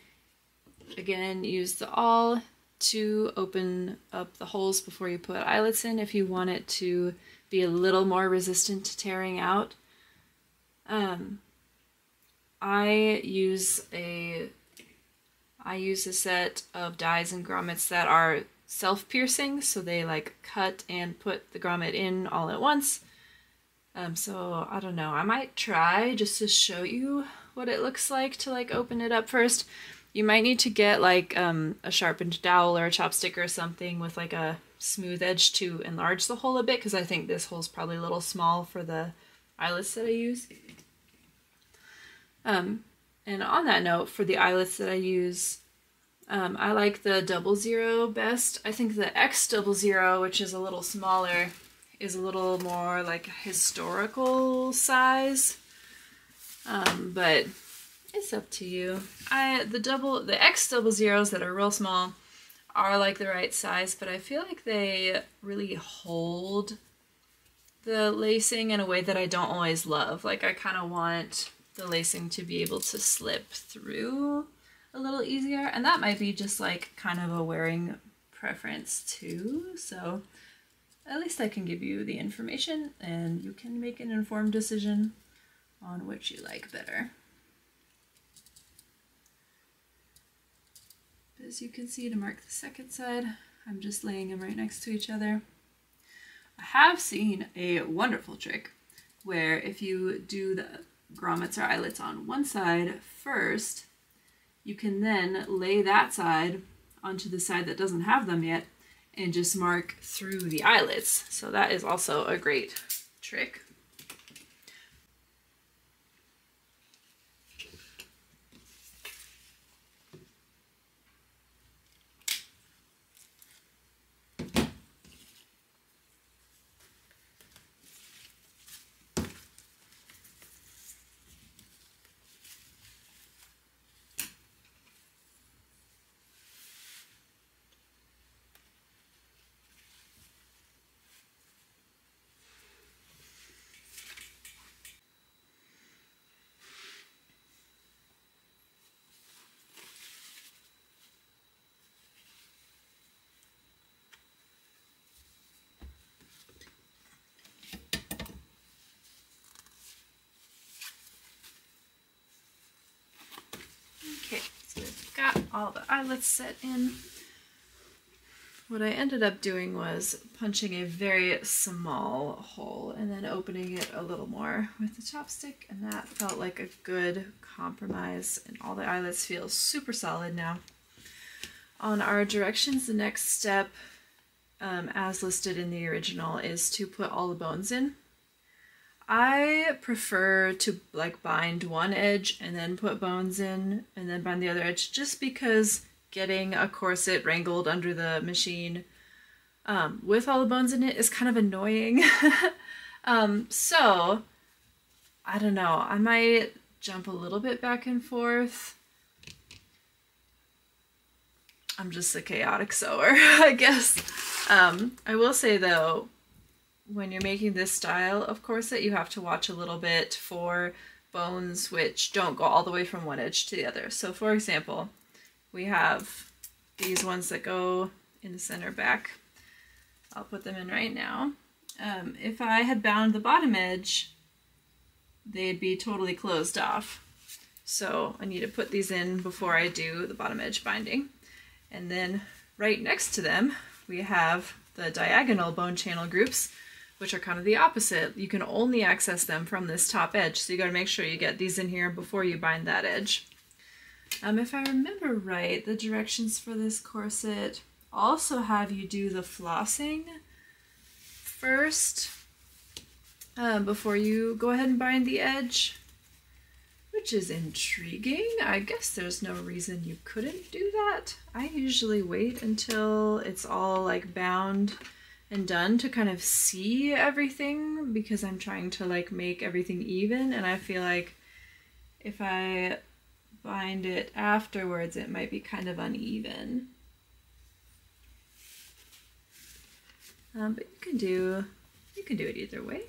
again, use the awl to open up the holes before you put eyelets in if you want it to be a little more resistant to tearing out. Um, I use a I use a set of dies and grommets that are self-piercing, so they like cut and put the grommet in all at once. Um, so I don't know, I might try just to show you what it looks like to like open it up first. You might need to get like um, a sharpened dowel or a chopstick or something with like a smooth edge to enlarge the hole a bit because I think this hole's probably a little small for the eyelets that I use. Um, and on that note, for the eyelets that I use, um, I like the double zero best. I think the X double zero, which is a little smaller, is a little more like historical size. Um, but it's up to you. I the double the X double zeros that are real small are like the right size, but I feel like they really hold the lacing in a way that I don't always love. Like I kind of want the lacing to be able to slip through a little easier. And that might be just like kind of a wearing preference too. So at least I can give you the information and you can make an informed decision on which you like better. As you can see to mark the second side, I'm just laying them right next to each other. I have seen a wonderful trick where if you do the grommets or eyelets on one side first, you can then lay that side onto the side that doesn't have them yet and just mark through the eyelets. So that is also a great trick. Okay, so we've got all the eyelets set in. What I ended up doing was punching a very small hole and then opening it a little more with the chopstick and that felt like a good compromise and all the eyelets feel super solid now. On our directions, the next step, um, as listed in the original, is to put all the bones in. I prefer to like bind one edge and then put bones in and then bind the other edge just because getting a corset wrangled under the machine um, with all the bones in it is kind of annoying. um, so, I don't know, I might jump a little bit back and forth. I'm just a chaotic sewer, I guess. Um, I will say though, when you're making this style of corset, you have to watch a little bit for bones which don't go all the way from one edge to the other. So for example, we have these ones that go in the center back. I'll put them in right now. Um, if I had bound the bottom edge, they'd be totally closed off. So I need to put these in before I do the bottom edge binding. And then right next to them, we have the diagonal bone channel groups, which are kind of the opposite. You can only access them from this top edge, so you gotta make sure you get these in here before you bind that edge. Um, if I remember right, the directions for this corset also have you do the flossing first um, before you go ahead and bind the edge, which is intriguing. I guess there's no reason you couldn't do that. I usually wait until it's all like bound and done to kind of see everything because I'm trying to like make everything even and I feel like if I bind it afterwards, it might be kind of uneven. Um, but you can do you can do it either way.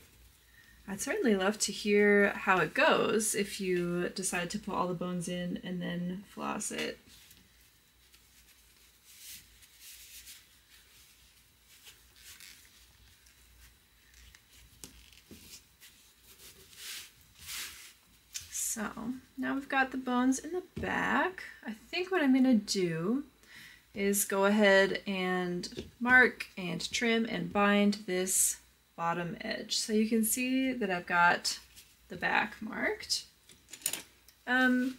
I'd certainly love to hear how it goes if you decide to put all the bones in and then floss it. So now we've got the bones in the back. I think what I'm gonna do is go ahead and mark and trim and bind this bottom edge. So you can see that I've got the back marked. Um,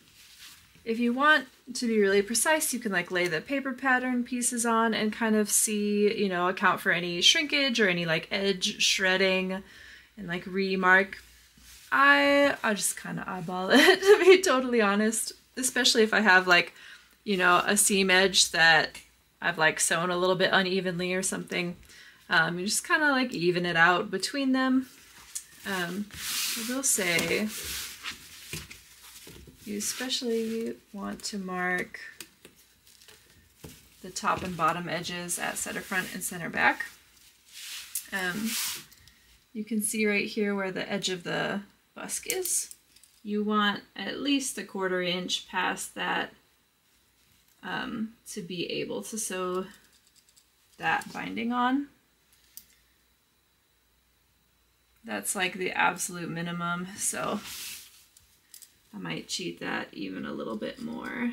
if you want to be really precise, you can like lay the paper pattern pieces on and kind of see, you know, account for any shrinkage or any like edge shredding and like remark. I I just kind of eyeball it to be totally honest, especially if I have like, you know, a seam edge that I've like sewn a little bit unevenly or something. Um, you just kind of like even it out between them. Um, I will say you especially want to mark the top and bottom edges at center front and center back. Um, you can see right here where the edge of the busk is. You want at least a quarter inch past that um, to be able to sew that binding on. That's like the absolute minimum, so I might cheat that even a little bit more.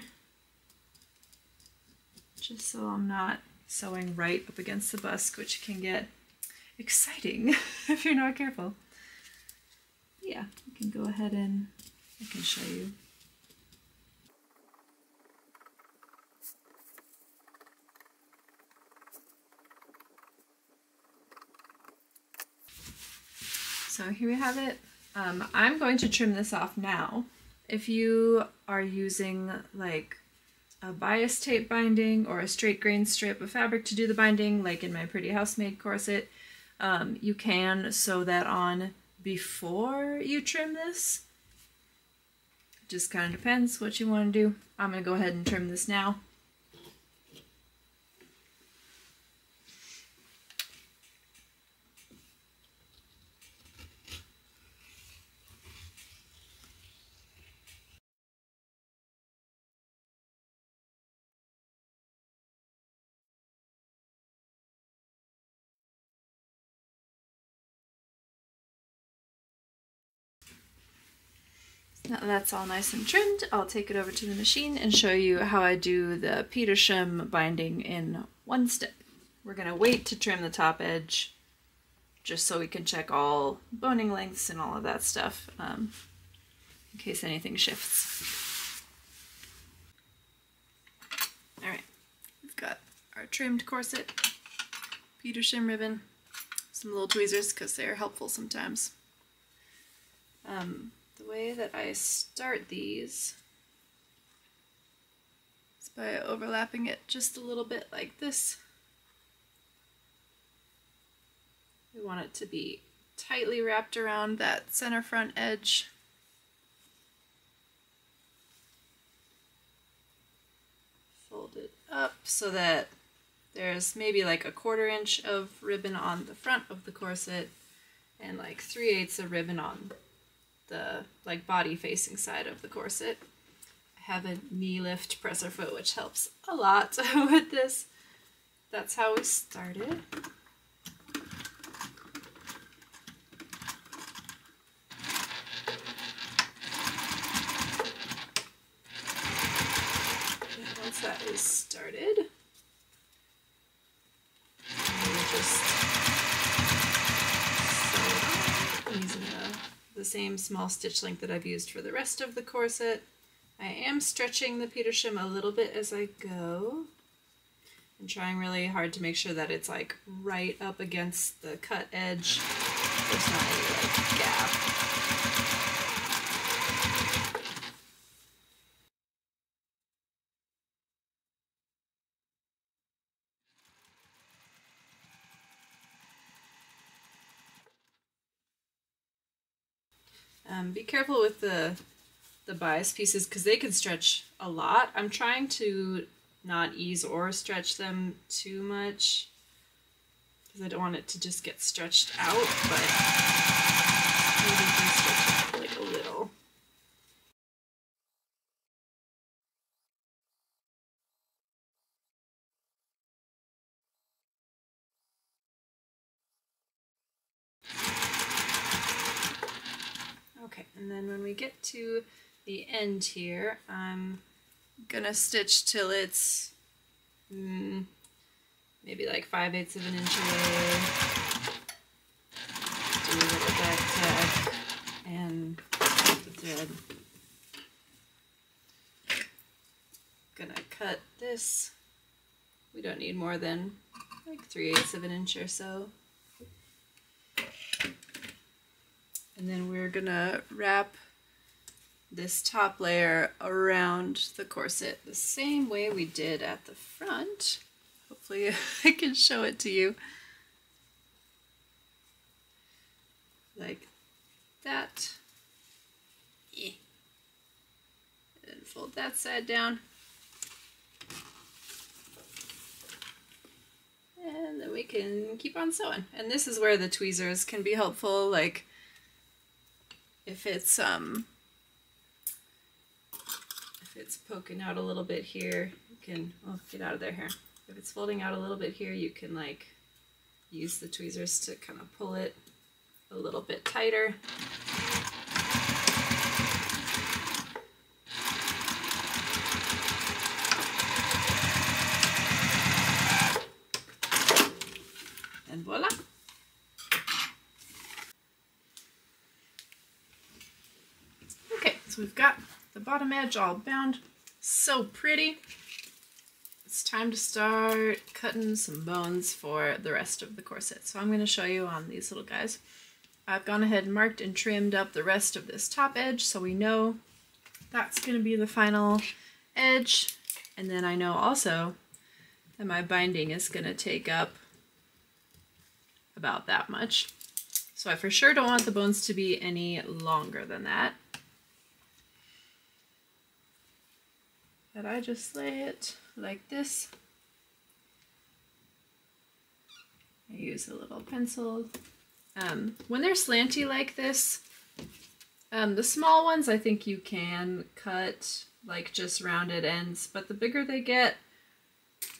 Just so I'm not sewing right up against the busk, which can get exciting if you're not careful. Yeah, you can go ahead and I can show you. So here we have it. Um, I'm going to trim this off now. If you are using like a bias tape binding or a straight grain strip of fabric to do the binding, like in my Pretty Housemaid corset, um, you can sew that on before you trim this. Just kind of depends what you want to do. I'm going to go ahead and trim this now. That's all nice and trimmed, I'll take it over to the machine and show you how I do the Petersham binding in one step. We're going to wait to trim the top edge just so we can check all boning lengths and all of that stuff um, in case anything shifts. Alright, we've got our trimmed corset, Petersham ribbon, some little tweezers because they're helpful sometimes. Um, the way that I start these is by overlapping it just a little bit like this. We want it to be tightly wrapped around that center front edge. Fold it up so that there's maybe like a quarter inch of ribbon on the front of the corset and like 3 eighths of ribbon on the like body facing side of the corset. I have a knee lift presser foot which helps a lot with this. That's how we started. once that is started, the same small stitch length that I've used for the rest of the corset. I am stretching the Petersham a little bit as I go. I'm trying really hard to make sure that it's like right up against the cut edge. There's not any like gap. Um, be careful with the the bias pieces because they can stretch a lot. I'm trying to not ease or stretch them too much because I don't want it to just get stretched out, but maybe just stitch like a little. Okay, and then when we get to the end here, I'm gonna stitch till it's mm, maybe like 5 eighths of an inch away. Do a little back and the thread. Gonna cut this. We don't need more than like 3 eighths of an inch or so. And then we're gonna wrap this top layer around the corset the same way we did at the front. Hopefully I can show it to you. Like that. Yeah. And fold that side down. And then we can keep on sewing. And this is where the tweezers can be helpful, like if it's um it's poking out a little bit here, you can oh get out of there here. If it's folding out a little bit here, you can like use the tweezers to kind of pull it a little bit tighter. And voila! Okay, so we've got the bottom edge all bound. So pretty. It's time to start cutting some bones for the rest of the corset. So I'm going to show you on these little guys. I've gone ahead and marked and trimmed up the rest of this top edge so we know that's going to be the final edge. And then I know also that my binding is going to take up about that much. So I for sure don't want the bones to be any longer than that. I just lay it like this. I use a little pencil. Um, when they're slanty like this, um, the small ones I think you can cut like just rounded ends, but the bigger they get,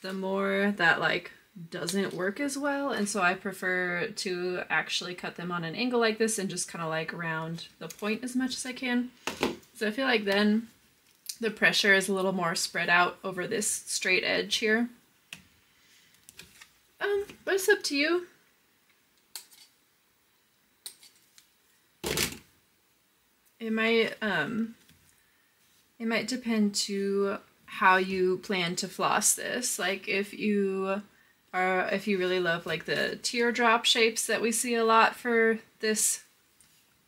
the more that like doesn't work as well. And so I prefer to actually cut them on an angle like this and just kind of like round the point as much as I can. So I feel like then the pressure is a little more spread out over this straight edge here. Um, but it's up to you. It might, um, it might depend to how you plan to floss this. Like if you are, if you really love like the teardrop shapes that we see a lot for this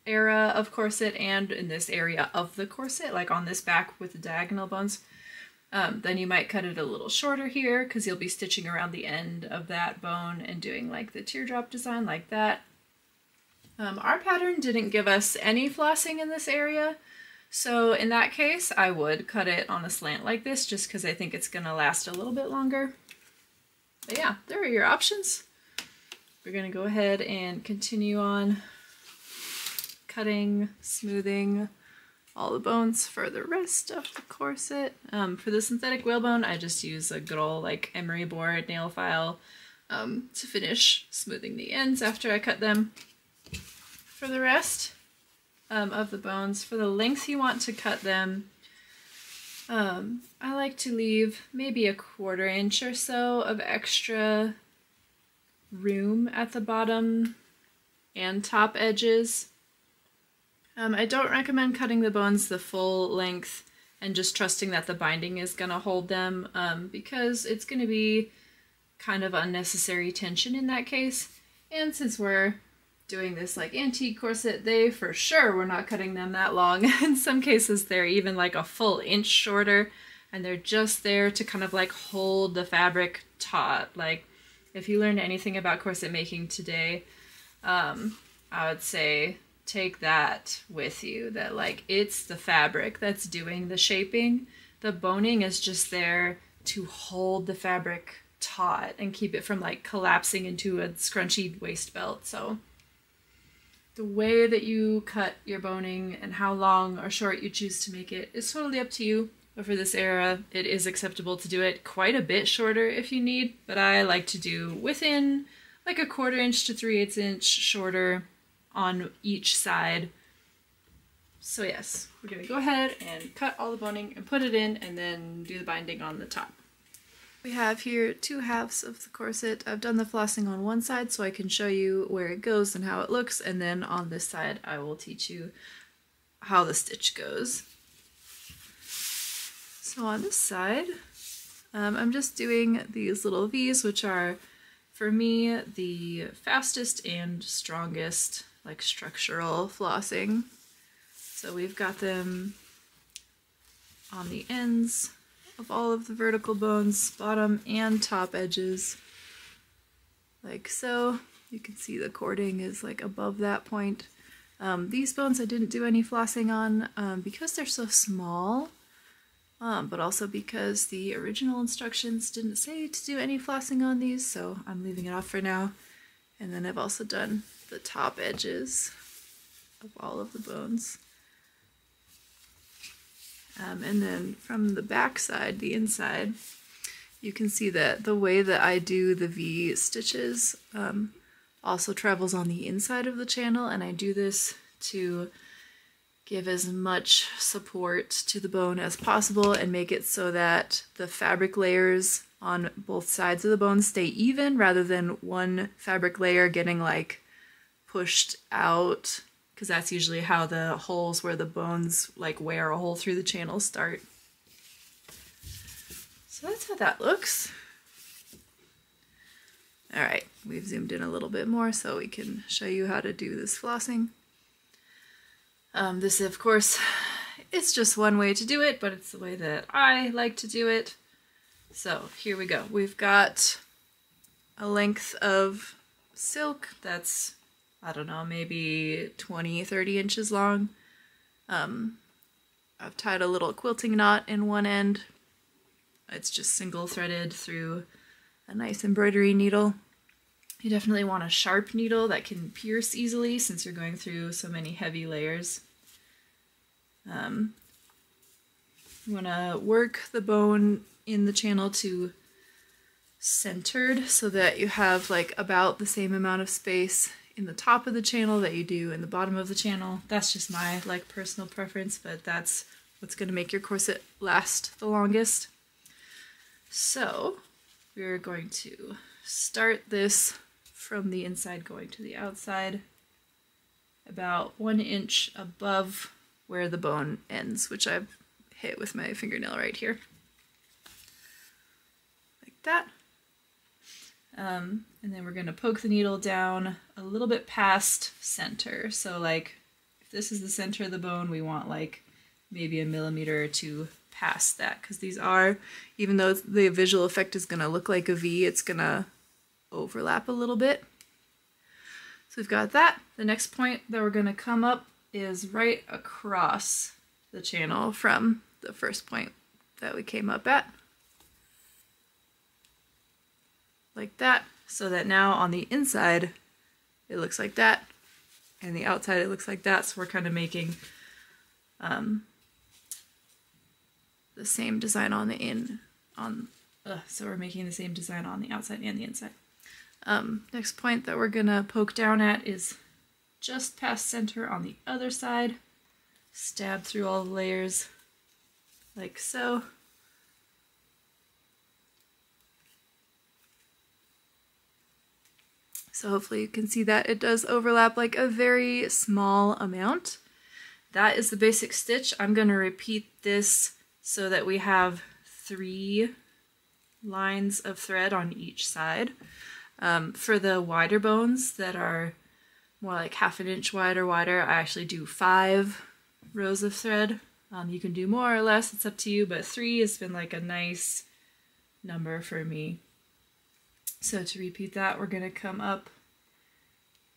era of corset and in this area of the corset, like on this back with the diagonal bones, um, then you might cut it a little shorter here because you'll be stitching around the end of that bone and doing like the teardrop design like that. Um, our pattern didn't give us any flossing in this area, so in that case I would cut it on a slant like this just because I think it's going to last a little bit longer. But yeah, there are your options. We're going to go ahead and continue on cutting, smoothing all the bones for the rest of the corset. Um, for the synthetic whalebone, I just use a good old like emery board nail file um, to finish smoothing the ends after I cut them. For the rest um, of the bones, for the length you want to cut them, um, I like to leave maybe a quarter inch or so of extra room at the bottom and top edges um, I don't recommend cutting the bones the full length and just trusting that the binding is going to hold them um, because it's going to be kind of unnecessary tension in that case. And since we're doing this like antique corset, they for sure we're not cutting them that long. in some cases they're even like a full inch shorter and they're just there to kind of like hold the fabric taut. Like if you learned anything about corset making today, um, I would say take that with you that like it's the fabric that's doing the shaping. The boning is just there to hold the fabric taut and keep it from like collapsing into a scrunchy waist belt. So the way that you cut your boning and how long or short you choose to make it is totally up to you. But for this era, it is acceptable to do it quite a bit shorter if you need, but I like to do within like a quarter inch to three eighths inch shorter on each side. So yes, we're gonna go ahead and cut all the boning and put it in and then do the binding on the top. We have here two halves of the corset. I've done the flossing on one side so I can show you where it goes and how it looks, and then on this side I will teach you how the stitch goes. So on this side, um, I'm just doing these little V's, which are, for me, the fastest and strongest, like structural flossing. So we've got them on the ends of all of the vertical bones, bottom and top edges, like so. You can see the cording is like above that point. Um, these bones I didn't do any flossing on um, because they're so small, um, but also because the original instructions didn't say to do any flossing on these, so I'm leaving it off for now. And then I've also done the top edges of all of the bones. Um, and then from the back side, the inside, you can see that the way that I do the V stitches um, also travels on the inside of the channel, and I do this to give as much support to the bone as possible and make it so that the fabric layers on both sides of the bone stay even rather than one fabric layer getting like pushed out because that's usually how the holes where the bones like wear a hole through the channel start. So that's how that looks. All right, we've zoomed in a little bit more so we can show you how to do this flossing. Um, this, of course, it's just one way to do it, but it's the way that I like to do it. So here we go. We've got a length of silk that's I don't know, maybe 20, 30 inches long. Um, I've tied a little quilting knot in one end. It's just single threaded through a nice embroidery needle. You definitely want a sharp needle that can pierce easily since you're going through so many heavy layers. Um, you want to work the bone in the channel to centered so that you have like about the same amount of space in the top of the channel that you do in the bottom of the channel. That's just my like personal preference, but that's what's going to make your corset last the longest. So we're going to start this from the inside going to the outside about one inch above where the bone ends, which I've hit with my fingernail right here. Like that. Um, and then we're going to poke the needle down a little bit past center. So like if this is the center of the bone, we want like maybe a millimeter or two past that because these are, even though the visual effect is going to look like a V, it's going to overlap a little bit. So we've got that. The next point that we're going to come up is right across the channel from the first point that we came up at. Like that so that now on the inside it looks like that and the outside it looks like that. So we're kind of making um, the same design on the in on so we're making the same design on the outside and the inside. Um, next point that we're gonna poke down at is just past center on the other side. Stab through all the layers like so So hopefully you can see that it does overlap like a very small amount. That is the basic stitch. I'm going to repeat this so that we have three lines of thread on each side. Um, for the wider bones that are more like half an inch wide or wider, I actually do five rows of thread. Um, you can do more or less, it's up to you, but three has been like a nice number for me. So to repeat that, we're going to come up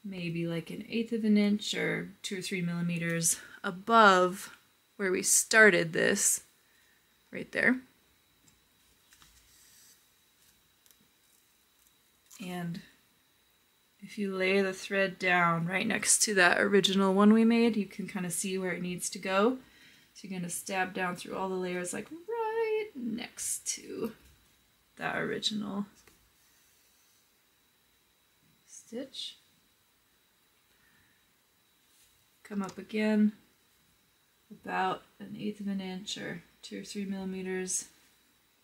maybe like an eighth of an inch or two or three millimeters above where we started this, right there. And if you lay the thread down right next to that original one we made, you can kind of see where it needs to go. So you're going to stab down through all the layers like right next to that original stitch. Come up again about an eighth of an inch or two or three millimeters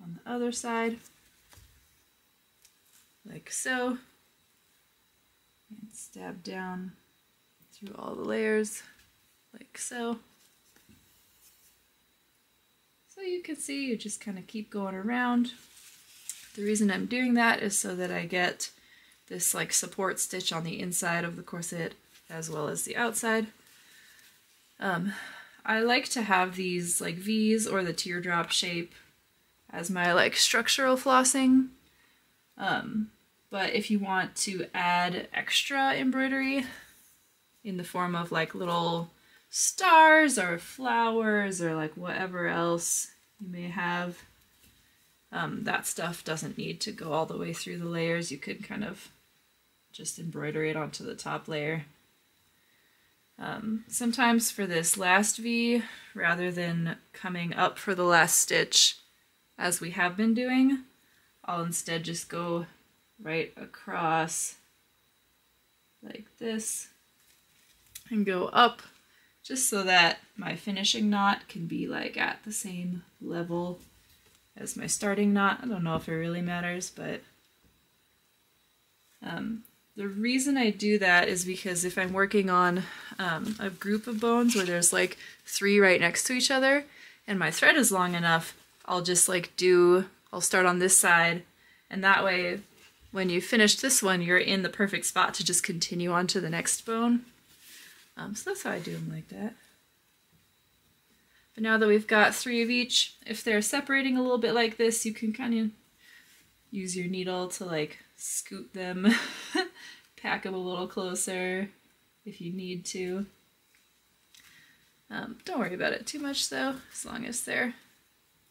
on the other side, like so and stab down through all the layers like so. So you can see you just kind of keep going around. The reason I'm doing that is so that I get this like support stitch on the inside of the corset as well as the outside. Um, I like to have these like V's or the teardrop shape as my like structural flossing. Um, but if you want to add extra embroidery in the form of like little stars or flowers or like whatever else you may have, um, that stuff doesn't need to go all the way through the layers. You could kind of just embroider it onto the top layer. Um, sometimes for this last V, rather than coming up for the last stitch as we have been doing, I'll instead just go right across like this and go up just so that my finishing knot can be like at the same level as my starting knot. I don't know if it really matters, but um, the reason I do that is because if I'm working on um, a group of bones where there's like three right next to each other and my thread is long enough, I'll just like do, I'll start on this side and that way when you finish this one, you're in the perfect spot to just continue on to the next bone. Um, so that's how I do them like that. But now that we've got three of each, if they're separating a little bit like this, you can kind of use your needle to like scoot them, pack them a little closer if you need to. Um, don't worry about it too much though, as long as they're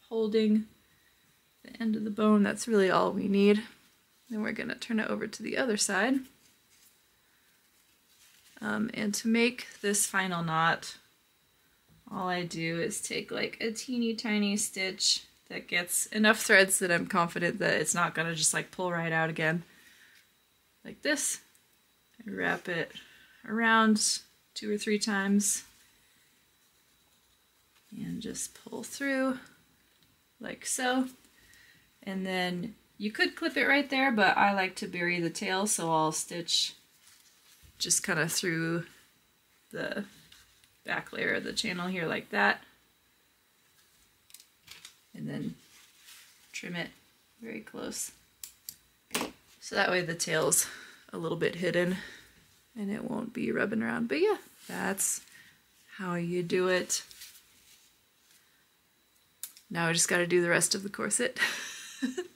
holding the end of the bone, that's really all we need. Then we're going to turn it over to the other side. Um, and to make this final knot, all I do is take like a teeny tiny stitch that gets enough threads that I'm confident that it's not going to just like pull right out again. Like this. Wrap it around two or three times and just pull through like so. And then you could clip it right there, but I like to bury the tail, so I'll stitch just kind of through the back layer of the channel here like that. And then trim it very close. So that way the tail's a little bit hidden and it won't be rubbing around. But yeah, that's how you do it. Now I just got to do the rest of the corset.